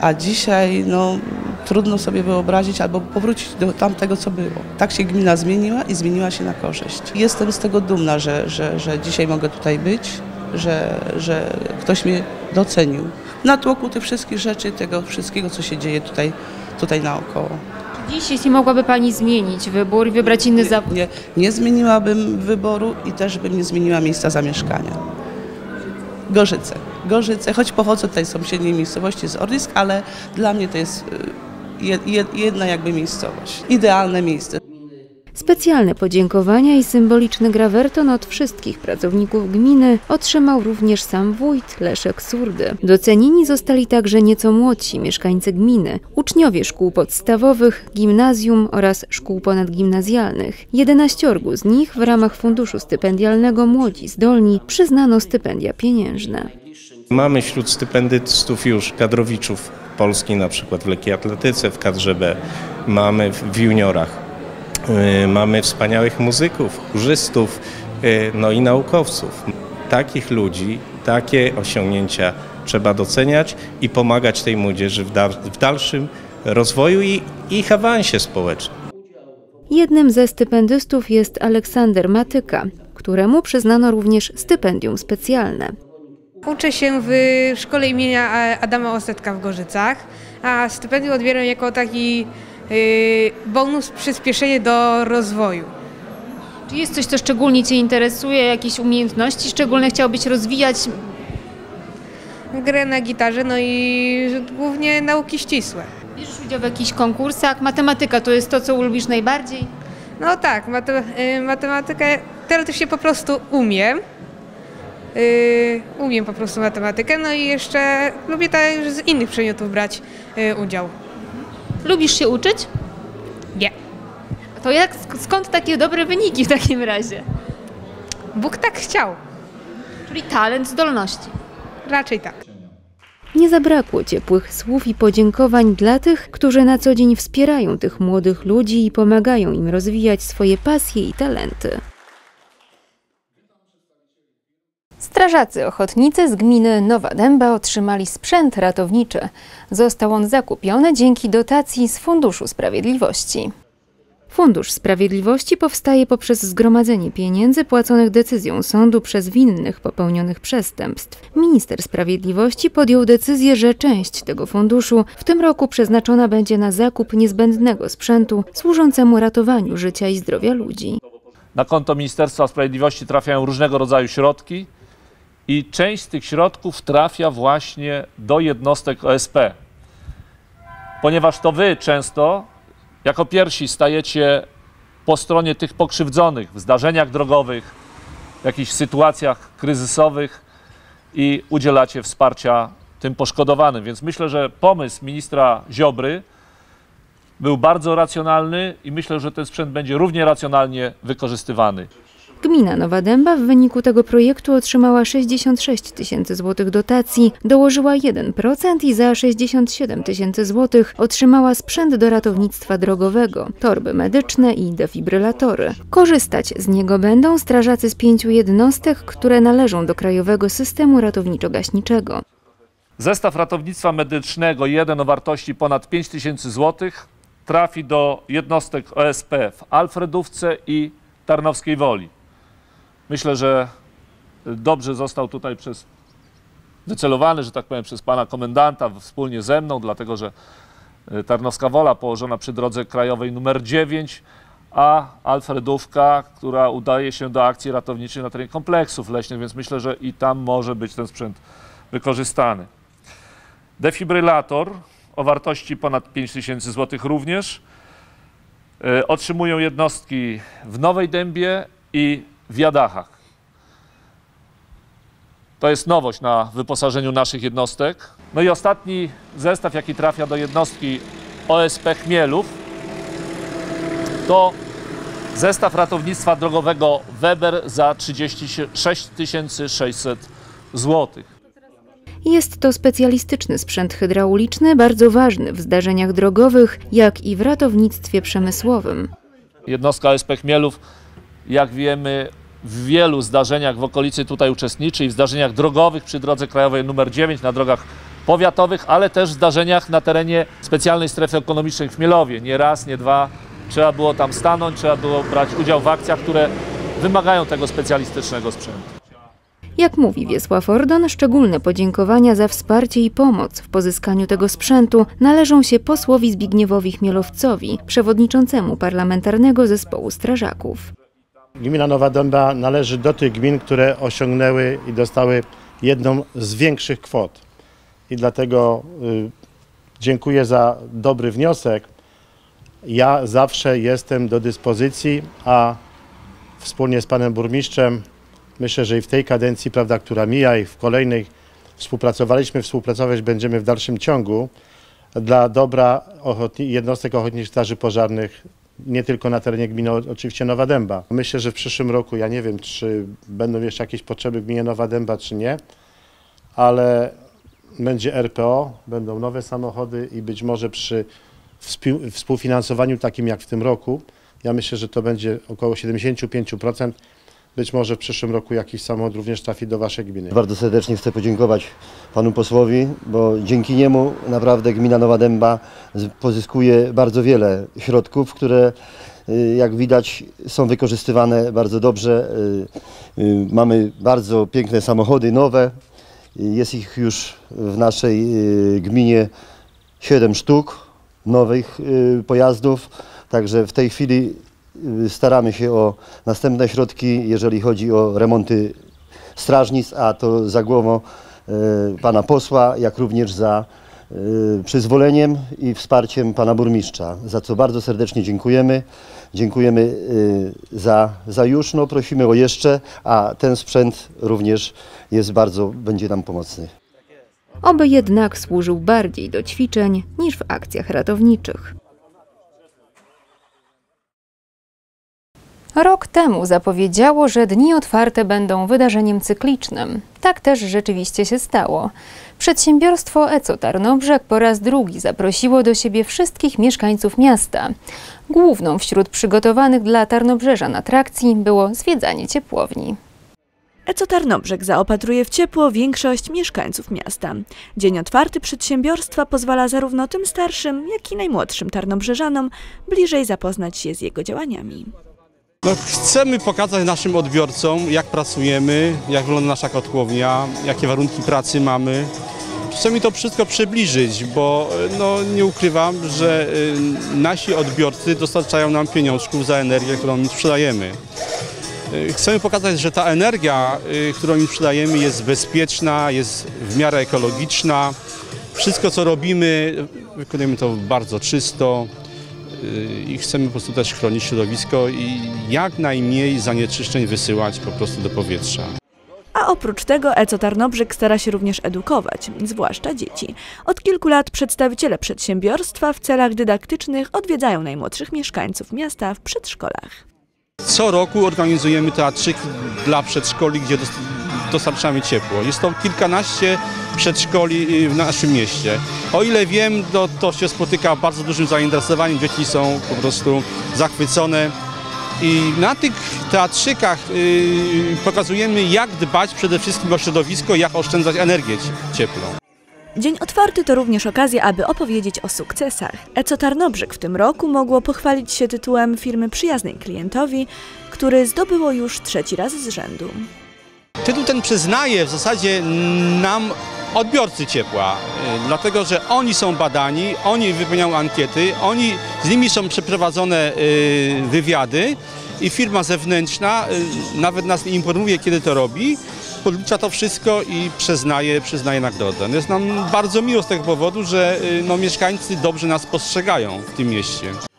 A dzisiaj no, trudno sobie wyobrazić albo powrócić do tamtego, co było. Tak się gmina zmieniła i zmieniła się na korzyść. Jestem z tego dumna, że, że, że dzisiaj mogę tutaj być, że, że ktoś mnie docenił. Na tłoku tych wszystkich rzeczy, tego wszystkiego, co się dzieje tutaj, tutaj naokoło. Dziś, jeśli mogłaby Pani zmienić wybór i wybrać inny zawód, Nie, nie zmieniłabym wyboru i też bym nie zmieniła miejsca zamieszkania. Gorzyce. Gorzyce, choć pochodzę tutaj z sąsiedniej miejscowości z Orlisk, ale dla mnie to jest y, je- je- jedna jakby miejscowość. Idealne miejsce. Specjalne podziękowania i symboliczny grawerton od wszystkich pracowników gminy otrzymał również sam wójt Leszek Surdy. Docenieni zostali także nieco młodsi mieszkańcy gminy, uczniowie szkół podstawowych, gimnazjum oraz szkół ponadgimnazjalnych. 11 z nich w ramach funduszu stypendialnego Młodzi Zdolni przyznano stypendia pieniężne. Mamy wśród stypendystów już kadrowiczów Polski, na przykład w lekkiej atletyce, w kadrze B. Mamy w juniorach. Yy, Mamy wspaniałych muzyków, chórzystów, yy, no i naukowców. Takich ludzi, takie osiągnięcia trzeba doceniać i pomagać tej młodzieży w, dalszym rozwoju i ich awansie społecznym. Jednym ze stypendystów jest Aleksander Matyka, któremu przyznano również stypendium specjalne. Uczę się w szkole imienia Adama Osetka w Gorzycach, a stypendium odbieram jako taki y, bonus, przyspieszenie do rozwoju. Czy jest coś, co szczególnie Cię interesuje, jakieś umiejętności szczególne chciałbyś rozwijać? Grę na gitarze, no i głównie nauki ścisłe. Bierzesz udział w jakichś konkursach? Matematyka to jest to, co lubisz najbardziej? No tak, mate, y, matematykę teoretycznie po prostu umiem. Y, umiem po prostu matematykę, no i jeszcze lubię też z innych przedmiotów brać y, udział. Lubisz się uczyć? Nie. To jak, skąd takie dobre wyniki w takim razie? Bóg tak chciał. Czyli talent, zdolności. Raczej tak. Nie zabrakło ciepłych słów i podziękowań dla tych, którzy na co dzień wspierają tych młodych ludzi i pomagają im rozwijać swoje pasje i talenty. Strażacy ochotnicy z gminy Nowa Dęba otrzymali sprzęt ratowniczy. Został on zakupiony dzięki dotacji z Funduszu Sprawiedliwości. Fundusz Sprawiedliwości powstaje poprzez zgromadzenie pieniędzy płaconych decyzją sądu przez winnych popełnionych przestępstw. Minister Sprawiedliwości podjął decyzję, że część tego funduszu w tym roku przeznaczona będzie na zakup niezbędnego sprzętu służącemu ratowaniu życia i zdrowia ludzi. Na konto Ministerstwa Sprawiedliwości trafiają różnego rodzaju środki i część z tych środków trafia właśnie do jednostek OSP. Ponieważ to wy często jako pierwsi stajecie po stronie tych pokrzywdzonych w zdarzeniach drogowych, w jakichś sytuacjach kryzysowych i udzielacie wsparcia tym poszkodowanym. Więc myślę, że pomysł ministra Ziobry był bardzo racjonalny i myślę, że ten sprzęt będzie równie racjonalnie wykorzystywany. Gmina Nowa Dęba w wyniku tego projektu otrzymała 66 tysięcy złotych dotacji, dołożyła 1% i za 67 tysięcy złotych otrzymała sprzęt do ratownictwa drogowego, torby medyczne i defibrylatory. Korzystać z niego będą strażacy z pięciu jednostek, które należą do Krajowego Systemu Ratowniczo-Gaśniczego. Zestaw ratownictwa medycznego, jeden o wartości ponad 5 tysięcy złotych, trafi do jednostek OSP w Alfredówce i Tarnowskiej Woli. Myślę, że dobrze został tutaj przez wycelowany, że tak powiem, przez pana komendanta wspólnie ze mną, dlatego że y, Tarnowska Wola położona przy drodze krajowej numer 9, a Alfredówka, która udaje się do akcji ratowniczej na terenie kompleksów leśnych, więc myślę, że i tam może być ten sprzęt wykorzystany. Defibrylator o wartości ponad 5000 zł również y, otrzymują jednostki w Nowej Dębie i w Jadachach. To jest nowość na wyposażeniu naszych jednostek. No i ostatni zestaw, jaki trafia do jednostki OSP Chmielów, to zestaw ratownictwa drogowego Weber za 36 600 zł. Jest to specjalistyczny sprzęt hydrauliczny, bardzo ważny w zdarzeniach drogowych, jak i w ratownictwie przemysłowym. Jednostka OSP Chmielów, jak wiemy, w wielu zdarzeniach w okolicy tutaj uczestniczy i w zdarzeniach drogowych przy drodze krajowej nr 9 na drogach powiatowych, ale też w zdarzeniach na terenie specjalnej strefy ekonomicznej w Chmielowie. Nie raz, nie dwa. Trzeba było tam stanąć, trzeba było brać udział w akcjach, które wymagają tego specjalistycznego sprzętu. Jak mówi Wiesław Ordon, szczególne podziękowania za wsparcie i pomoc w pozyskaniu tego sprzętu należą się posłowi Zbigniewowi Chmielowcowi, przewodniczącemu parlamentarnego zespołu strażaków. Gmina Nowa Dęba należy do tych gmin, które osiągnęły i dostały jedną z większych kwot. I dlatego y, dziękuję za dobry wniosek. Ja zawsze jestem do dyspozycji, a wspólnie z panem burmistrzem myślę, że i w tej kadencji, prawda, która mija i w kolejnej współpracowaliśmy, współpracować będziemy w dalszym ciągu dla dobra ochotni jednostek ochotniczych straży pożarnych nie tylko na terenie gminy, oczywiście Nowa Dęba. Myślę, że w przyszłym roku, ja nie wiem, czy będą jeszcze jakieś potrzeby w gminie Nowa Dęba, czy nie, ale będzie RPO, będą nowe samochody i być może przy współfinansowaniu takim jak w tym roku, ja myślę, że to będzie około 75%. Być może w przyszłym roku jakiś samochód również trafi do Waszej gminy. Bardzo serdecznie chcę podziękować Panu posłowi, bo dzięki niemu naprawdę gmina Nowa Dęba pozyskuje bardzo wiele środków, które y, jak widać są wykorzystywane bardzo dobrze. Y, y, mamy bardzo piękne samochody nowe. Jest ich już w naszej gminie 7 sztuk nowych pojazdów. Także w tej chwili staramy się o następne środki, jeżeli chodzi o remonty strażnic, a to za głową e, pana posła, jak również za e, przyzwoleniem i wsparciem pana burmistrza, za co bardzo serdecznie dziękujemy. Dziękujemy za, za już, no prosimy o jeszcze, a ten sprzęt również jest bardzo, będzie nam pomocny. Oby jednak służył bardziej do ćwiczeń niż w akcjach ratowniczych. Rok temu zapowiedziało, że dni otwarte będą wydarzeniem cyklicznym. Tak też rzeczywiście się stało. Przedsiębiorstwo ECO Tarnobrzeg po raz drugi zaprosiło do siebie wszystkich mieszkańców miasta. Główną wśród przygotowanych dla Tarnobrzeżan atrakcji było zwiedzanie ciepłowni. ECO Tarnobrzeg zaopatruje w ciepło większość mieszkańców miasta. Dzień otwarty przedsiębiorstwa pozwala zarówno tym starszym, jak i najmłodszym tarnobrzeżanom bliżej zapoznać się z jego działaniami. No, chcemy pokazać naszym odbiorcom, jak pracujemy, jak wygląda nasza kotłownia, jakie warunki pracy mamy. Chcemy to wszystko przybliżyć, bo no, nie ukrywam, że y, nasi odbiorcy dostarczają nam pieniążków za energię, którą im sprzedajemy. Y, chcemy pokazać, że ta energia, którą im sprzedajemy jest bezpieczna, jest w miarę ekologiczna. Wszystko co robimy, wykonujemy to bardzo czysto, i chcemy po prostu też chronić środowisko i jak najmniej zanieczyszczeń wysyłać po prostu do powietrza. A oprócz tego ECO Tarnobrzeg stara się również edukować, zwłaszcza dzieci. Od kilku lat przedstawiciele przedsiębiorstwa w celach dydaktycznych odwiedzają najmłodszych mieszkańców miasta w przedszkolach. Co roku organizujemy teatrzyk dla przedszkoli, gdzie dos- dostarczamy ciepło. Jest to kilkanaście przedszkoli y, w naszym mieście. O ile wiem, to, to się spotyka bardzo dużym zainteresowaniem. Dzieci są po prostu zachwycone. I na tych teatrzykach y, pokazujemy, jak dbać przede wszystkim o środowisko, jak oszczędzać energię cie- cieplną. Dzień otwarty to również okazja, aby opowiedzieć o sukcesach. ECO Tarnobrzeg w tym roku mogło pochwalić się tytułem firmy przyjaznej klientowi, który zdobyło już trzeci raz z rzędu. Tytuł ten przyznaje w zasadzie nam odbiorcy ciepła, y, dlatego że oni są badani, oni wypełniają ankiety, oni, z nimi są przeprowadzone y, wywiady i firma zewnętrzna y, nawet nas nie informuje, kiedy to robi, podlicza to wszystko i przyznaje, przyznaje nagrodę. Jest nam bardzo miło z tego powodu, że no, mieszkańcy dobrze nas postrzegają w tym mieście.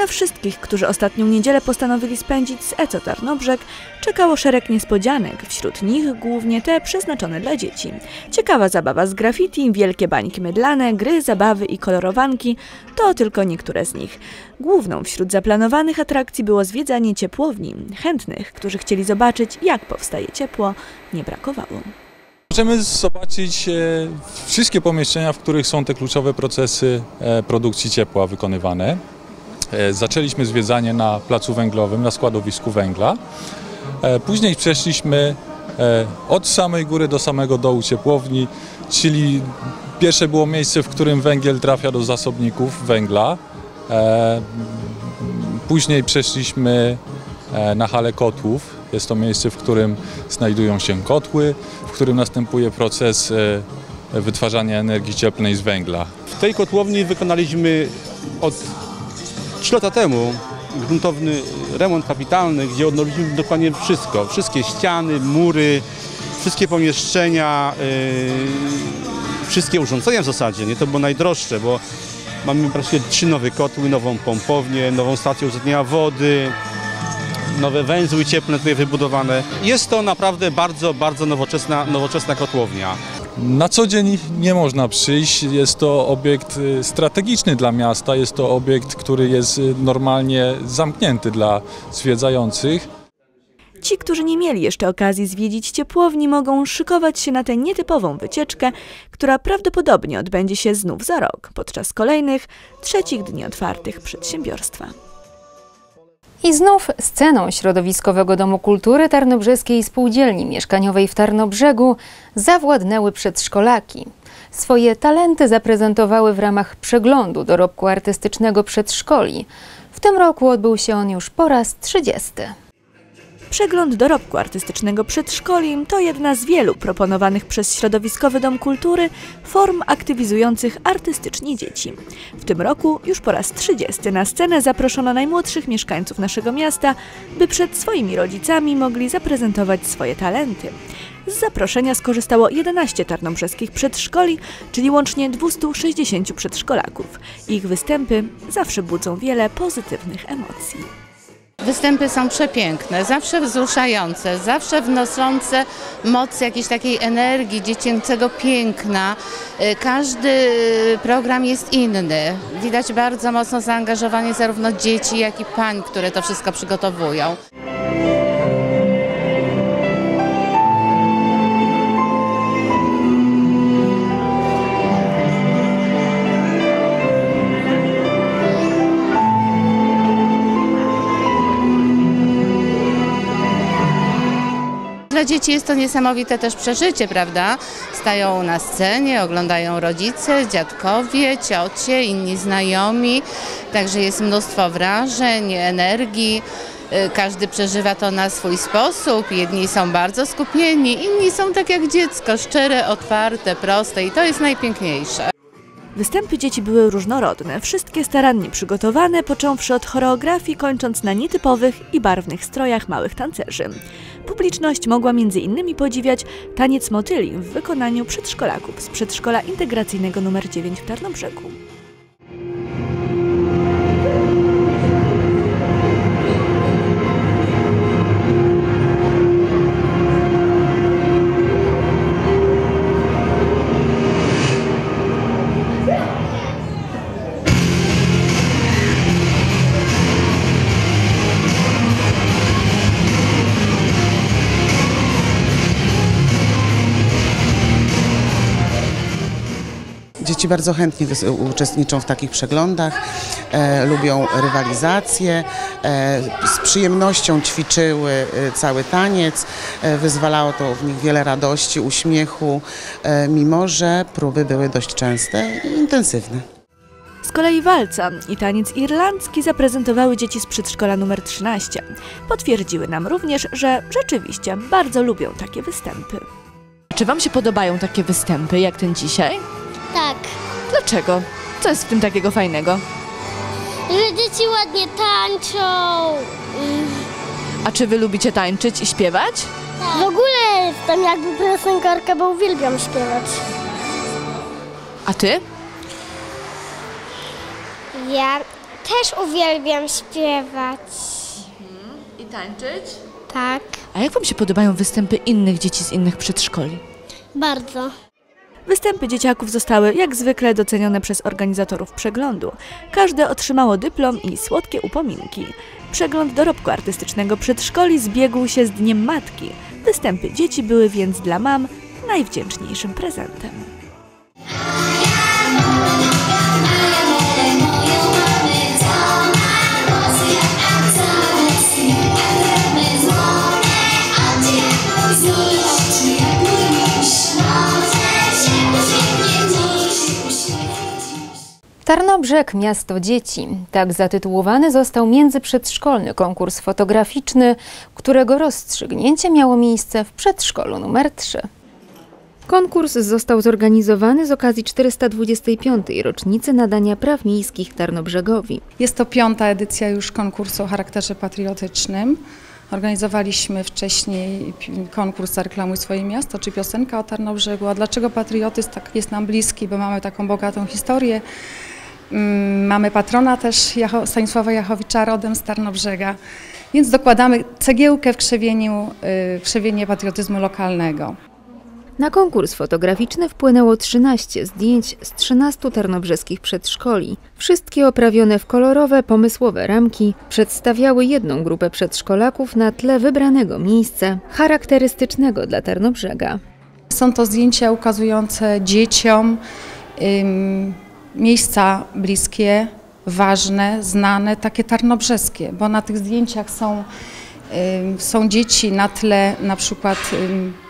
Na wszystkich, którzy ostatnią niedzielę postanowili spędzić z ECO Tarnobrzeg, czekało szereg niespodzianek, wśród nich głównie te przeznaczone dla dzieci. Ciekawa zabawa z graffiti, wielkie bańki mydlane, gry, zabawy i kolorowanki to tylko niektóre z nich. Główną wśród zaplanowanych atrakcji było zwiedzanie ciepłowni. Chętnych, którzy chcieli zobaczyć, jak powstaje ciepło, nie brakowało. Możemy zobaczyć e, wszystkie pomieszczenia, w których są te kluczowe procesy e, produkcji ciepła wykonywane. E, Zaczęliśmy zwiedzanie na placu węglowym, na składowisku węgla. E, Później przeszliśmy e, od samej góry do samego dołu ciepłowni, czyli pierwsze było miejsce, w którym węgiel trafia do zasobników węgla. Później przeszliśmy na halę kotłów. Jest to miejsce, w którym znajdują się kotły, w którym następuje proces wytwarzania energii cieplnej z węgla. W tej kotłowni wykonaliśmy od 3 lata temu gruntowny remont kapitalny, gdzie odnowiliśmy dokładnie wszystko. Wszystkie ściany, mury, wszystkie pomieszczenia, yy, wszystkie urządzenia w zasadzie. Nie to było najdroższe, bo mamy praktycznie trzy nowe kotły, nową pompownię, nową stację użytkowania wody, nowe węzły cieplne tutaj wybudowane. Jest to naprawdę bardzo, bardzo nowoczesna, nowoczesna kotłownia. Na co dzień nie można przyjść. Jest to obiekt y, strategiczny dla miasta. Jest to obiekt, który jest y, normalnie zamknięty dla zwiedzających. Ci, którzy nie mieli jeszcze okazji zwiedzić ciepłowni, mogą szykować się na tę nietypową wycieczkę, która prawdopodobnie odbędzie się znów za rok, podczas kolejnych, trzecich dni otwartych przedsiębiorstwa. I znów sceną Środowiskowego Domu Kultury Tarnobrzeskiej Spółdzielni Mieszkaniowej w Tarnobrzegu zawładnęły przedszkolaki. Swoje talenty zaprezentowały w ramach przeglądu dorobku artystycznego przedszkoli. W tym roku odbył się on już po raz 30. Przegląd dorobku artystycznego przedszkoli to jedna z wielu proponowanych przez Środowiskowy Dom Kultury form aktywizujących artystycznie dzieci. W tym roku już po raz 30 na scenę zaproszono najmłodszych mieszkańców naszego miasta, by przed swoimi rodzicami mogli zaprezentować swoje talenty. Z zaproszenia skorzystało 11 tarnobrzeskich przedszkoli, czyli łącznie 260 przedszkolaków. Ich występy zawsze budzą wiele pozytywnych emocji. Występy są przepiękne, zawsze wzruszające, zawsze wnoszące moc jakiejś takiej energii, dziecięcego piękna. Y, Każdy program jest inny. Widać bardzo mocno zaangażowanie zarówno dzieci, jak i pań, które to wszystko przygotowują. Dla dzieci jest to niesamowite też przeżycie, prawda? Stają na scenie, oglądają rodzice, dziadkowie, ciocie, inni znajomi, także jest mnóstwo wrażeń, energii. Y, Każdy przeżywa to na swój sposób. Jedni są bardzo skupieni, inni są tak jak dziecko, szczere, otwarte, proste i to jest najpiękniejsze. Występy dzieci były różnorodne, wszystkie starannie przygotowane, począwszy od choreografii, kończąc na nietypowych i barwnych strojach małych tancerzy. Publiczność mogła innymi podziwiać taniec motyli w wykonaniu przedszkolaków z przedszkola integracyjnego nr 9 w Tarnobrzegu. Dzieci bardzo chętnie uczestniczą w takich przeglądach, e, lubią rywalizację, e, z przyjemnością ćwiczyły e, cały taniec, e, wyzwalało to w nich wiele radości, uśmiechu, e, mimo że próby były dość częste i intensywne. Z kolei walca i taniec irlandzki zaprezentowały dzieci z przedszkola numer 13. Potwierdziły nam również, że rzeczywiście bardzo lubią takie występy. Czy Wam się podobają takie występy jak ten dzisiaj? Tak, Dlaczego? Co jest w tym takiego fajnego? że dzieci ładnie tańczą. A czy Wy lubicie tańczyć i śpiewać? W ogóle jestem jakby piosenkarka, bo uwielbiam śpiewać. A Ty? Ja też uwielbiam śpiewać. I tańczyć? Tak, A jak Wam się podobają występy innych dzieci z innych przedszkoli? bardzo. Występy dzieciaków zostały jak zwykle docenione przez organizatorów przeglądu. Każde otrzymało dyplom i słodkie upominki. Przegląd dorobku artystycznego przedszkoli zbiegł się z Dniem Matki. Występy dzieci były więc dla mam najwdzięczniejszym prezentem. Tarnobrzeg Miasto Dzieci. Tak zatytułowany został międzyprzedszkolny konkurs fotograficzny, którego rozstrzygnięcie miało miejsce w przedszkolu numer 3. Konkurs został zorganizowany z okazji 425. rocznicy nadania praw miejskich Tarnobrzegowi. Jest to piąta edycja już konkursu o charakterze patriotycznym. Organizowaliśmy wcześniej konkurs Zareklamuj swoje miasto, czy piosenka o Tarnobrzegu. A dlaczego patriotyzm tak jest nam bliski? Bo mamy taką bogatą historię. Mm, Mamy patrona też Stanisława Jachowicza rodem z Tarnobrzega. Więc dokładamy cegiełkę w krzewieniu, y, w krzewienie patriotyzmu lokalnego. Na konkurs fotograficzny wpłynęło 13 zdjęć z 13 tarnobrzeskich przedszkoli. Wszystkie oprawione w kolorowe, pomysłowe ramki przedstawiały jedną grupę przedszkolaków na tle wybranego miejsca charakterystycznego dla Tarnobrzega. Są to zdjęcia ukazujące dzieciom ym, miejsca bliskie, ważne, znane, takie tarnobrzeskie, bo na tych zdjęciach są, są dzieci na tle na przykład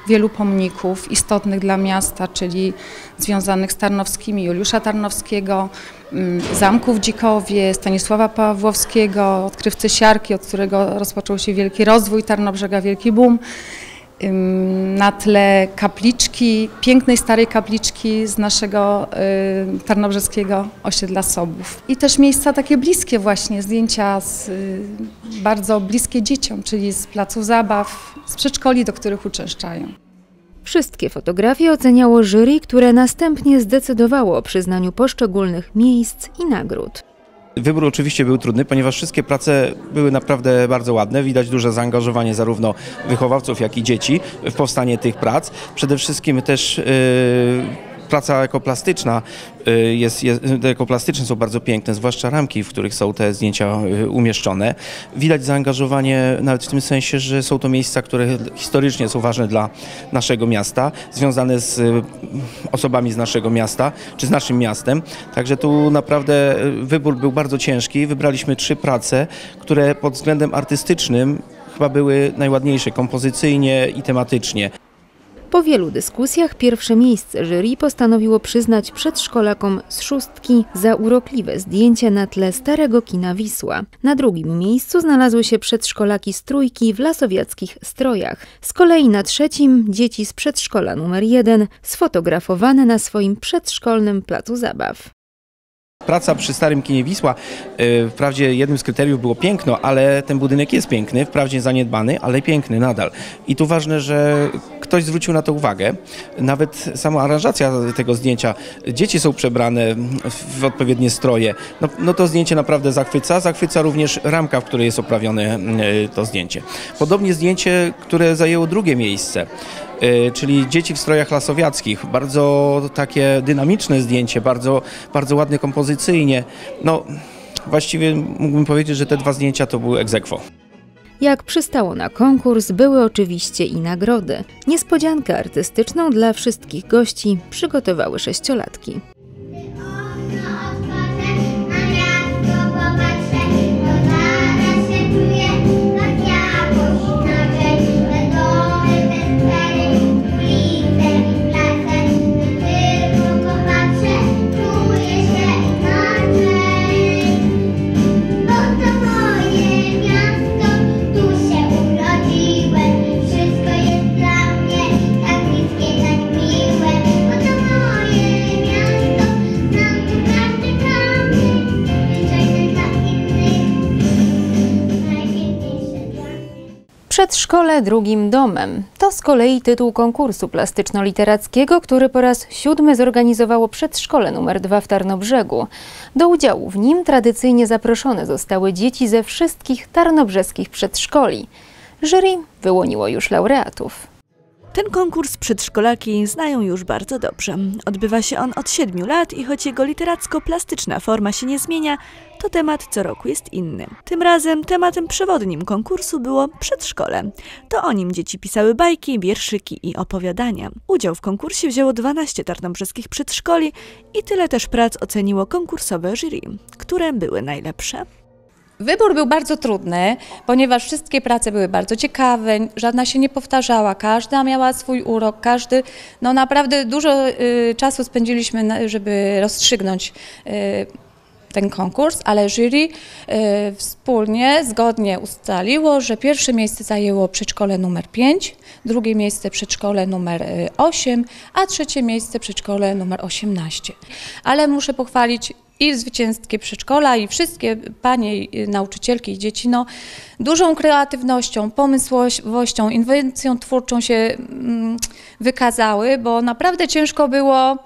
wielu pomników istotnych dla miasta, czyli związanych z Tarnowskimi, Juliusza Tarnowskiego, ym, zamku w Dzikowie, Stanisława Pawłowskiego, odkrywcy Siarki, od którego rozpoczął się wielki rozwój Tarnobrzega, wielki boom na tle kapliczki, pięknej starej kapliczki z naszego y, tarnobrzeskiego osiedla Sobów. I też miejsca takie bliskie właśnie, zdjęcia z, y, bardzo bliskie dzieciom, czyli z placów zabaw, z przedszkoli, do których uczęszczają. Wszystkie fotografie oceniało jury, które następnie zdecydowało o przyznaniu poszczególnych miejsc i nagród. Wybór oczywiście był trudny, ponieważ wszystkie prace były naprawdę bardzo ładne. Widać duże zaangażowanie zarówno wychowawców, jak i dzieci w powstanie tych prac. Przede wszystkim też yy, praca ekoplastyczna yy, jest, jest, ekoplastyczne są bardzo piękne, zwłaszcza ramki, w których są te zdjęcia yy, umieszczone. Widać zaangażowanie nawet w tym sensie, że są to miejsca, które historycznie są ważne dla naszego miasta, związane z y, osobami z naszego miasta, czy z naszym miastem. Także tu naprawdę y, wybór był bardzo ciężki. Wybraliśmy trzy prace, które pod względem artystycznym chyba były najładniejsze kompozycyjnie i tematycznie. Po wielu dyskusjach pierwsze miejsce jury postanowiło przyznać przedszkolakom z szóstki za urokliwe zdjęcie na tle starego kina Wisła. Na drugim miejscu znalazły się przedszkolaki z trójki w lasowiackich strojach. Z kolei na trzecim dzieci z przedszkola numer jeden sfotografowane na swoim przedszkolnym placu zabaw. Praca przy Starym Kinie Wisła, y, wprawdzie jednym z kryteriów było piękno, ale ten budynek jest piękny, wprawdzie zaniedbany, ale piękny nadal. I tu ważne, że ktoś zwrócił na to uwagę. Nawet sama aranżacja tego zdjęcia, dzieci są przebrane w odpowiednie stroje. No, no to zdjęcie naprawdę zachwyca. Zachwyca również ramka, w której jest oprawione y, to zdjęcie. Podobnie zdjęcie, które zajęło drugie miejsce. Y, czyli dzieci w strojach lasowiackich. Bardzo takie dynamiczne zdjęcie, bardzo, bardzo ładne kompozycyjnie. No, właściwie mógłbym powiedzieć, że te dwa zdjęcia to były aequo. Jak przystało na konkurs, były oczywiście i nagrody. Niespodziankę artystyczną dla wszystkich gości przygotowały sześciolatki. Przedszkole drugim domem to z kolei tytuł konkursu plastyczno-literackiego, który po raz siódmy zorganizowało Przedszkole nr 2 w Tarnobrzegu. Do udziału w nim tradycyjnie zaproszone zostały dzieci ze wszystkich tarnobrzeskich przedszkoli. Jury wyłoniło już laureatów. Ten konkurs przedszkolaki znają już bardzo dobrze. Odbywa się on od siedmiu lat i choć jego literacko-plastyczna forma się nie zmienia, to temat co roku jest inny. Tym razem tematem przewodnim konkursu było przedszkole. To o nim dzieci pisały bajki, wierszyki i opowiadania. Udział w konkursie wzięło 12 tarnobrzeskich przedszkoli i tyle też prac oceniło konkursowe jury, które były najlepsze. Wybór był bardzo trudny, ponieważ wszystkie prace były bardzo ciekawe, żadna się nie powtarzała, każda miała swój urok, każdy, no naprawdę dużo y, czasu spędziliśmy, na, żeby rozstrzygnąć y, ten konkurs, ale jury y, wspólnie, zgodnie ustaliło, że pierwsze miejsce zajęło przedszkole numer 5, drugie miejsce przedszkole numer 8, a trzecie miejsce przedszkole numer 18. Ale muszę pochwalić i zwycięskie przedszkola, i wszystkie panie y, nauczycielki i dzieci, no, dużą kreatywnością, pomysłowością, inwencją twórczą się mm, wykazały, bo naprawdę ciężko było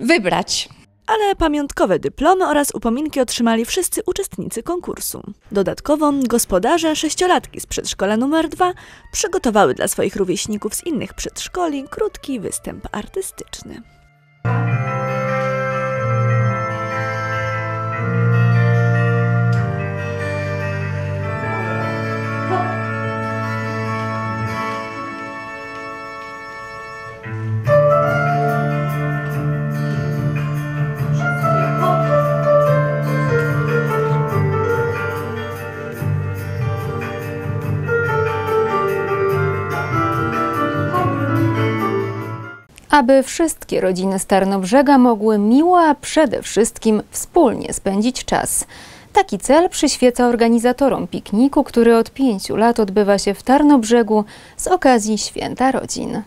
wybrać. Ale pamiątkowe dyplomy oraz upominki otrzymali wszyscy uczestnicy konkursu. Dodatkowo gospodarze sześciolatki z przedszkola nr 2 przygotowały dla swoich rówieśników z innych przedszkoli krótki występ artystyczny. Aby wszystkie rodziny Starnobrzega mogły miło, a przede wszystkim wspólnie spędzić czas. Taki cel przyświeca organizatorom pikniku, który od pięciu lat odbywa się w Tarnobrzegu z okazji Święta Rodzin.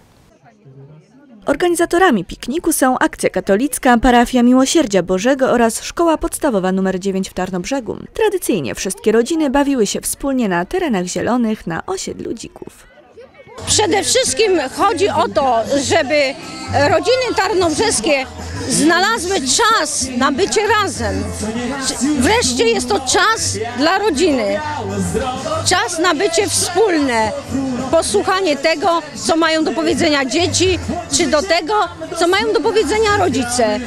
Organizatorami pikniku są Akcja Katolicka, Parafia Miłosierdzia Bożego oraz Szkoła Podstawowa nr 9 w Tarnobrzegu. Tradycyjnie wszystkie rodziny bawiły się wspólnie na terenach zielonych na osiedlu dzików. Przede wszystkim chodzi o to, żeby rodziny tarnobrzeskie znalazły czas na bycie razem. Wreszcie jest to czas dla rodziny. Czas na bycie wspólne, posłuchanie tego, co mają do powiedzenia dzieci, czy do tego, co mają do powiedzenia rodzice.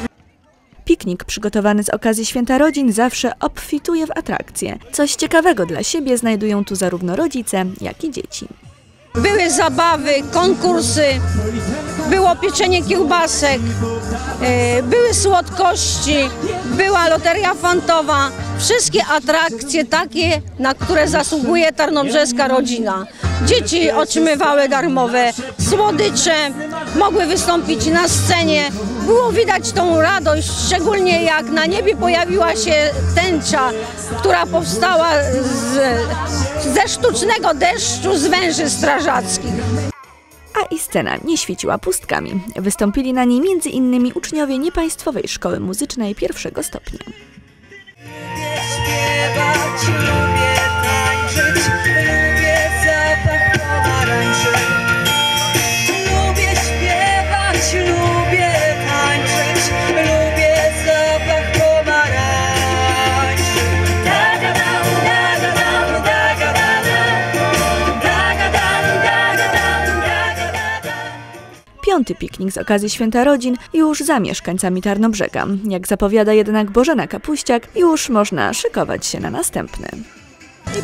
Piknik przygotowany z okazji Święta Rodzin zawsze obfituje w atrakcje. Coś ciekawego dla siebie znajdują tu zarówno rodzice, jak i dzieci. Były zabawy, konkursy, było pieczenie kiełbasek, e, były słodkości, była loteria fantowa. Wszystkie atrakcje takie, na które zasługuje tarnobrzeska rodzina. Dzieci otrzymywały darmowe słodycze, mogły wystąpić na scenie. Było widać tą radość, szczególnie jak na niebie pojawiła się tęcza, która powstała z, ze sztucznego deszczu z węży strażackich. A i scena nie świeciła pustkami. Wystąpili na niej m.in. uczniowie niepaństwowej szkoły muzycznej pierwszego stopnia. Śpiewać, Piąty piknik z okazji Święta Rodzin już za mieszkańcami Tarnobrzega. Jak zapowiada jednak Bożena Kapuściak, już można szykować się na następny.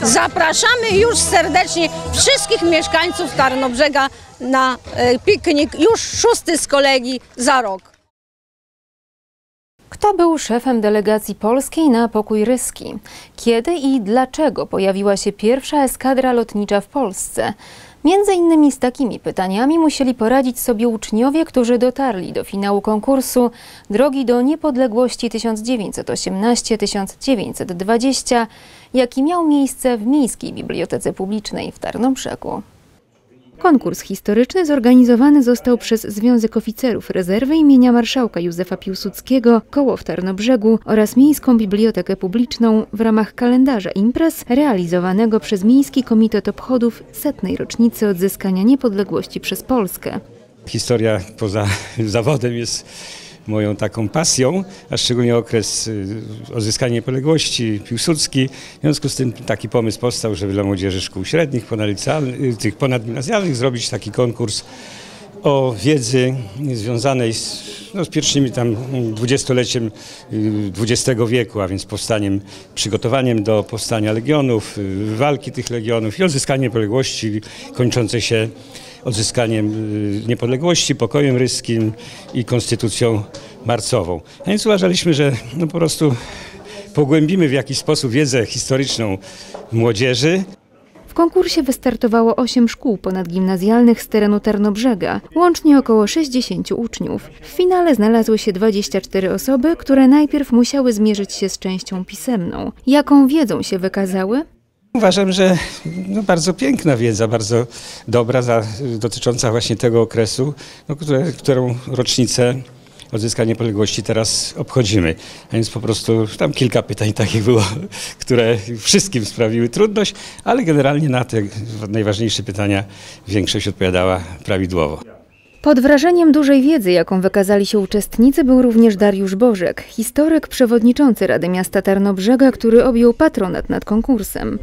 Zapraszamy już serdecznie wszystkich mieszkańców Tarnobrzega na e, piknik, już szósty z kolegi za rok. Kto był szefem delegacji polskiej na pokój Ryski? Kiedy i dlaczego pojawiła się pierwsza eskadra lotnicza w Polsce? Między innymi z takimi pytaniami musieli poradzić sobie uczniowie, którzy dotarli do finału konkursu Drogi do Niepodległości 1918-1920, jaki miał miejsce w Miejskiej Bibliotece Publicznej w Tarnobrzegu. Konkurs historyczny zorganizowany został przez Związek Oficerów Rezerwy imienia marszałka Józefa Piłsudskiego, Koło w Tarnobrzegu oraz Miejską Bibliotekę Publiczną w ramach kalendarza imprez realizowanego przez Miejski Komitet Obchodów setnej rocznicy odzyskania niepodległości przez Polskę. Historia poza zawodem jest moją taką pasją, a szczególnie okres y, odzyskania niepodległości, Piłsudski. W związku z tym taki pomysł powstał, żeby dla młodzieży szkół średnich, ponadlicealnych, tych ponadgimnazjalnych zrobić taki konkurs o wiedzy związanej z, no, z pierwszymi tam dwudziestoleciem XX wieku, a więc powstaniem, przygotowaniem do powstania legionów, y, walki tych legionów i odzyskanie niepodległości kończące się odzyskaniem y, niepodległości, pokojem ryskim i konstytucją marcową. A więc uważaliśmy, że no po prostu pogłębimy w jakiś sposób wiedzę historyczną młodzieży. W konkursie wystartowało 8 szkół ponadgimnazjalnych z terenu Tarnobrzega, łącznie około 60 uczniów. W finale znalazły się 24 osoby, które najpierw musiały zmierzyć się z częścią pisemną. Jaką wiedzą się wykazały? Uważam, że no, bardzo piękna wiedza, bardzo dobra, za, dotycząca właśnie tego okresu, no, które, którą rocznicę odzyskania niepodległości teraz obchodzimy. A więc po prostu tam kilka pytań takich było, które wszystkim sprawiły trudność, ale generalnie na te najważniejsze pytania większość odpowiadała prawidłowo. Pod wrażeniem dużej wiedzy, jaką wykazali się uczestnicy, był również Dariusz Bożek, historyk przewodniczący Rady Miasta Tarnobrzega, który objął patronat nad konkursem.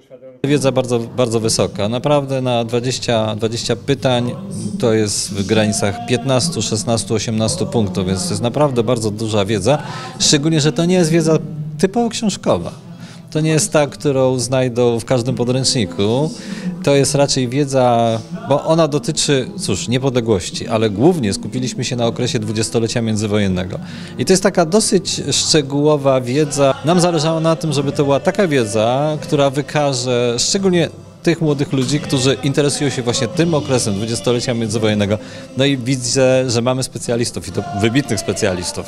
Wiedza bardzo, bardzo wysoka. Naprawdę na 20, 20 pytań to jest w granicach 15, 16, 18 punktów, więc to jest naprawdę bardzo duża wiedza. Szczególnie, że to nie jest wiedza typowo książkowa. To nie jest ta, którą znajdą w każdym podręczniku. To jest raczej wiedza, bo ona dotyczy, cóż, niepodległości, ale głównie skupiliśmy się na okresie dwudziestolecia międzywojennego. I to jest taka dosyć szczegółowa wiedza. Nam zależało na tym, żeby to była taka wiedza, która wykaże szczególnie tych młodych ludzi, którzy interesują się właśnie tym okresem dwudziestolecia międzywojennego. No i widzę, że mamy specjalistów i to wybitnych specjalistów.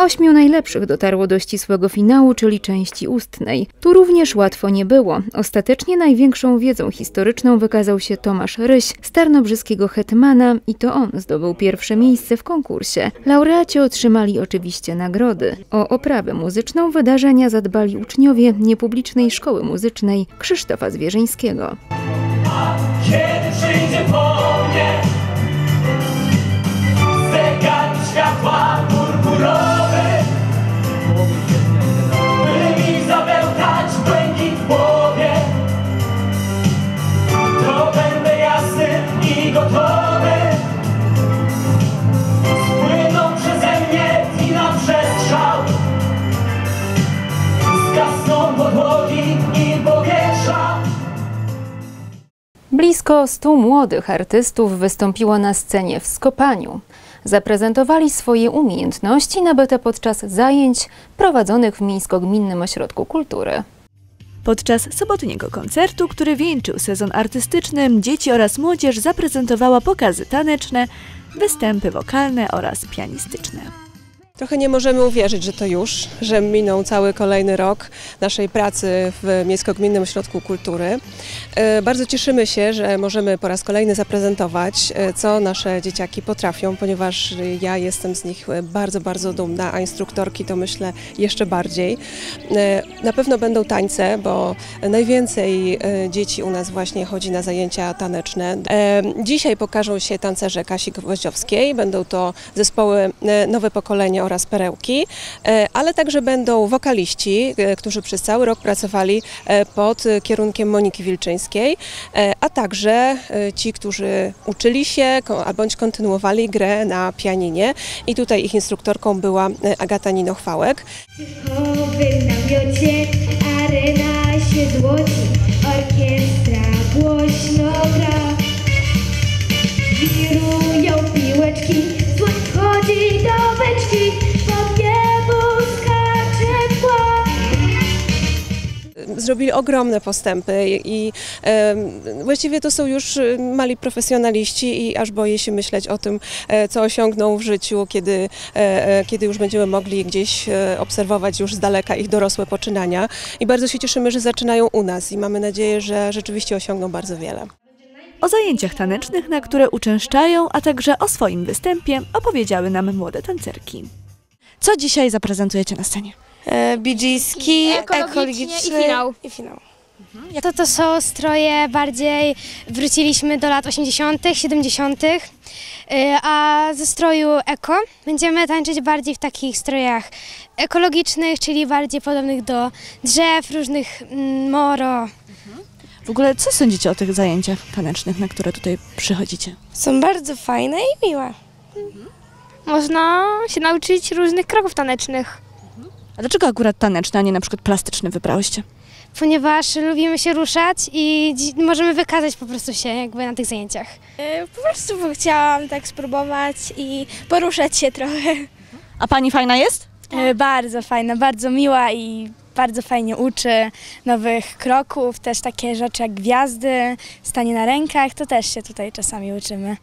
Ośmiu najlepszych dotarło do ścisłego finału, czyli części ustnej. Tu również łatwo nie było. Ostatecznie największą wiedzą historyczną wykazał się Tomasz Ryś z tarnobrzyskiego hetmana i to on zdobył pierwsze miejsce w konkursie. Laureaci otrzymali oczywiście nagrody. O oprawę muzyczną wydarzenia zadbali uczniowie niepublicznej szkoły muzycznej Krzysztofa Zwierzyńskiego. Kiedy przyjdzie po mnie zegar światła Blisko 100 młodych artystów wystąpiło na scenie w Skopaniu. Zaprezentowali swoje umiejętności nabyte podczas zajęć prowadzonych w Miejsko-Gminnym Ośrodku Kultury. Podczas sobotniego koncertu, który wieńczył sezon artystyczny, dzieci oraz młodzież zaprezentowała pokazy taneczne, występy wokalne oraz pianistyczne. Trochę nie możemy uwierzyć, że to już, że minął cały kolejny rok naszej pracy w Miejsko-Gminnym Ośrodku Kultury. E, Bardzo cieszymy się, że możemy po raz kolejny zaprezentować, e, co nasze dzieciaki potrafią, ponieważ ja jestem z nich bardzo, bardzo dumna, a instruktorki to myślę jeszcze bardziej. E, Na pewno będą tańce, bo najwięcej dzieci u nas właśnie chodzi na zajęcia taneczne. Dzisiaj pokażą się tancerze Kasi Gwoździowskiej, będą to zespoły Nowe Pokolenie oraz Perełki, e, ale także będą wokaliści, e, którzy przez cały rok pracowali e, pod kierunkiem Moniki Wilczyńskiej, a także ci, którzy uczyli się bądź kontynuowali grę na pianinie i tutaj ich instruktorką była Agata Ninochwałek. Namiocie, arena się orkiestra głośno gra. Wirują piłeczki, Zrobili ogromne postępy i, em, właściwie to są już y, mali profesjonaliści i aż boję się myśleć o tym, e, co osiągną w życiu, kiedy, e, e, kiedy już będziemy mogli gdzieś e, obserwować już z daleka ich dorosłe poczynania. I bardzo się cieszymy, że zaczynają u nas i mamy nadzieję, że rzeczywiście osiągną bardzo wiele. O zajęciach tanecznych, na które uczęszczają, a także o swoim występie opowiedziały nam młode tancerki. Co dzisiaj zaprezentujecie na scenie? Bidżyski, Ekologicznie ekologiczny i finał. I finał. To to są stroje bardziej, wróciliśmy do lat 80., 70., y, a ze stroju eko będziemy tańczyć bardziej w takich strojach ekologicznych, czyli bardziej podobnych do drzew, różnych mm, moro. W ogóle co sądzicie o tych zajęciach tanecznych, na które tutaj przychodzicie? Są bardzo fajne i miłe. Można się nauczyć różnych kroków tanecznych, A dlaczego akurat taneczne, a nie na przykład plastyczne wybrałyście? ponieważ lubimy się ruszać i możemy wykazać po prostu się jakby na tych zajęciach. Po prostu chciałam tak spróbować i poruszać się trochę. A pani fajna jest? Bardzo fajna, bardzo miła i bardzo fajnie uczy nowych kroków, też takie rzeczy jak gwiazdy, stanie na rękach, to też się tutaj czasami uczymy.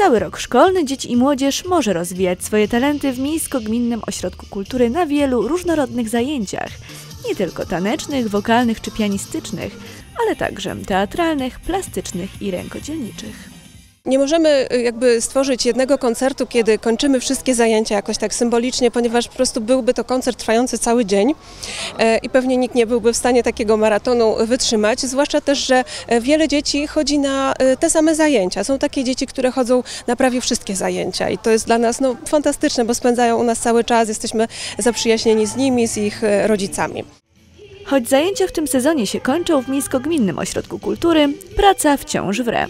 Cały rok szkolny dzieci i młodzież może rozwijać swoje talenty w Miejsko-Gminnym Ośrodku Kultury na wielu różnorodnych zajęciach. Nie tylko tanecznych, wokalnych czy pianistycznych, ale także teatralnych, plastycznych i rękodzielniczych. Nie możemy y, jakby stworzyć jednego koncertu, kiedy kończymy wszystkie zajęcia jakoś tak symbolicznie, ponieważ po prostu byłby to koncert trwający cały dzień e, i pewnie nikt nie byłby w stanie takiego maratonu wytrzymać, zwłaszcza też, że e, wiele dzieci chodzi na e, te same zajęcia. Są takie dzieci, które chodzą na prawie wszystkie zajęcia i to jest dla nas no, fantastyczne, bo spędzają u nas cały czas, jesteśmy zaprzyjaźnieni z nimi, z ich rodzicami. Choć zajęcia w tym sezonie się kończą w Miejsko-Gminnym Ośrodku Kultury, praca wciąż wre.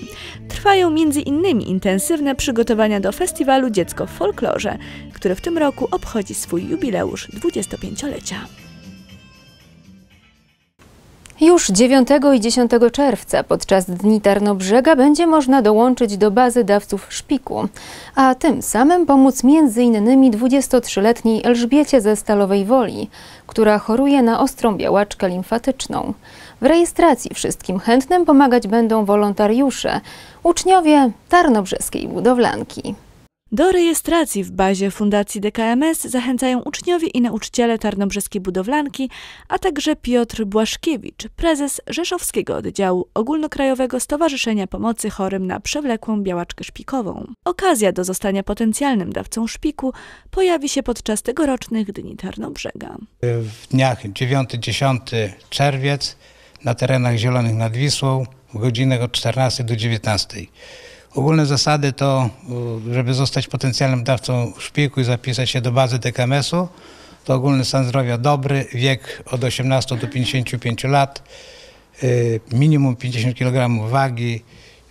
Trwają między innymi intensywne przygotowania do festiwalu Dziecko w folklorze, który w tym roku obchodzi swój jubileusz 25-lecia. Już 9 i 10 czerwca podczas Dni Tarnobrzega będzie można dołączyć do bazy dawców szpiku, a tym samym pomóc m.in. 23-letniej Elżbiecie ze Stalowej Woli, która choruje na ostrą białaczkę limfatyczną. W rejestracji wszystkim chętnym pomagać będą wolontariusze, uczniowie Tarnobrzeskiej Budowlanki. Do rejestracji w bazie Fundacji DKMS zachęcają uczniowie i nauczyciele Tarnobrzeskiej Budowlanki, a także Piotr Błaszkiewicz, prezes Rzeszowskiego Oddziału Ogólnokrajowego Stowarzyszenia Pomocy Chorym na Przewlekłą Białaczkę Szpikową. Okazja do zostania potencjalnym dawcą szpiku pojawi się podczas tegorocznych Dni Tarnobrzega. w dniach 9-10 czerwiec na terenach zielonych nad Wisłą w godzinach od 14 do 19. Ogólne zasady to, y, żeby zostać potencjalnym dawcą szpiku i zapisać się do bazy DKMS-u, to ogólny stan zdrowia dobry, wiek od 18 do 55 lat, y, minimum 50 kg wagi,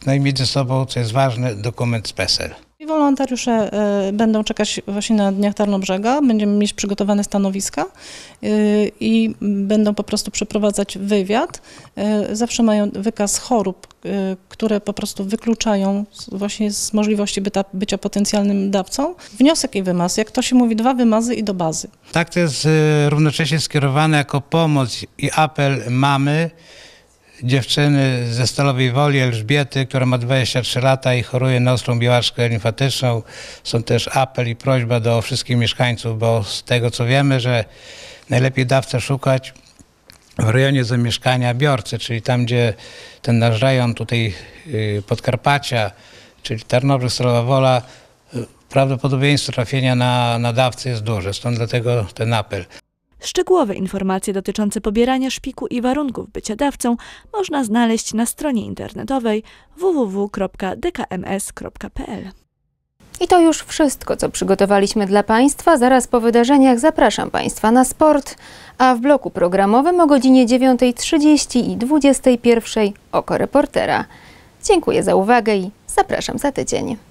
no i mieć ze sobą, co jest ważne, dokument z PESEL. I Wolontariusze e, będą czekać właśnie na Dniach Tarnobrzega, będziemy mieć przygotowane stanowiska e, i będą po prostu przeprowadzać wywiad. E, Zawsze mają wykaz chorób, które po prostu wykluczają właśnie z możliwości byta, bycia potencjalnym dawcą. Wniosek i wymaz, jak to się mówi, dwa wymazy i do bazy. Tak to jest równocześnie skierowane jako pomoc i apel mamy, dziewczyny ze Stalowej Woli, Elżbiety, która ma 23 lata i choruje na ostrą białaczkę limfatyczną. Są też apel i prośba do wszystkich mieszkańców, bo z tego co wiemy, że najlepiej dawcę szukać w rejonie zamieszkania biorcy, czyli tam, gdzie ten nasz rejon tutaj y, Podkarpacia, czyli Tarnobrzeg, Stalowa Wola, y, prawdopodobieństwo trafienia na, na dawcę jest duże, stąd dlatego ten apel. Szczegółowe informacje dotyczące pobierania szpiku i warunków bycia dawcą można znaleźć na stronie internetowej www.dkms.pl. I to już wszystko, co przygotowaliśmy dla Państwa. Zaraz po wydarzeniach zapraszam Państwa na sport, a w bloku programowym o godzinie 9.30 i 21.00 oko reportera. Dziękuję za uwagę i zapraszam za tydzień.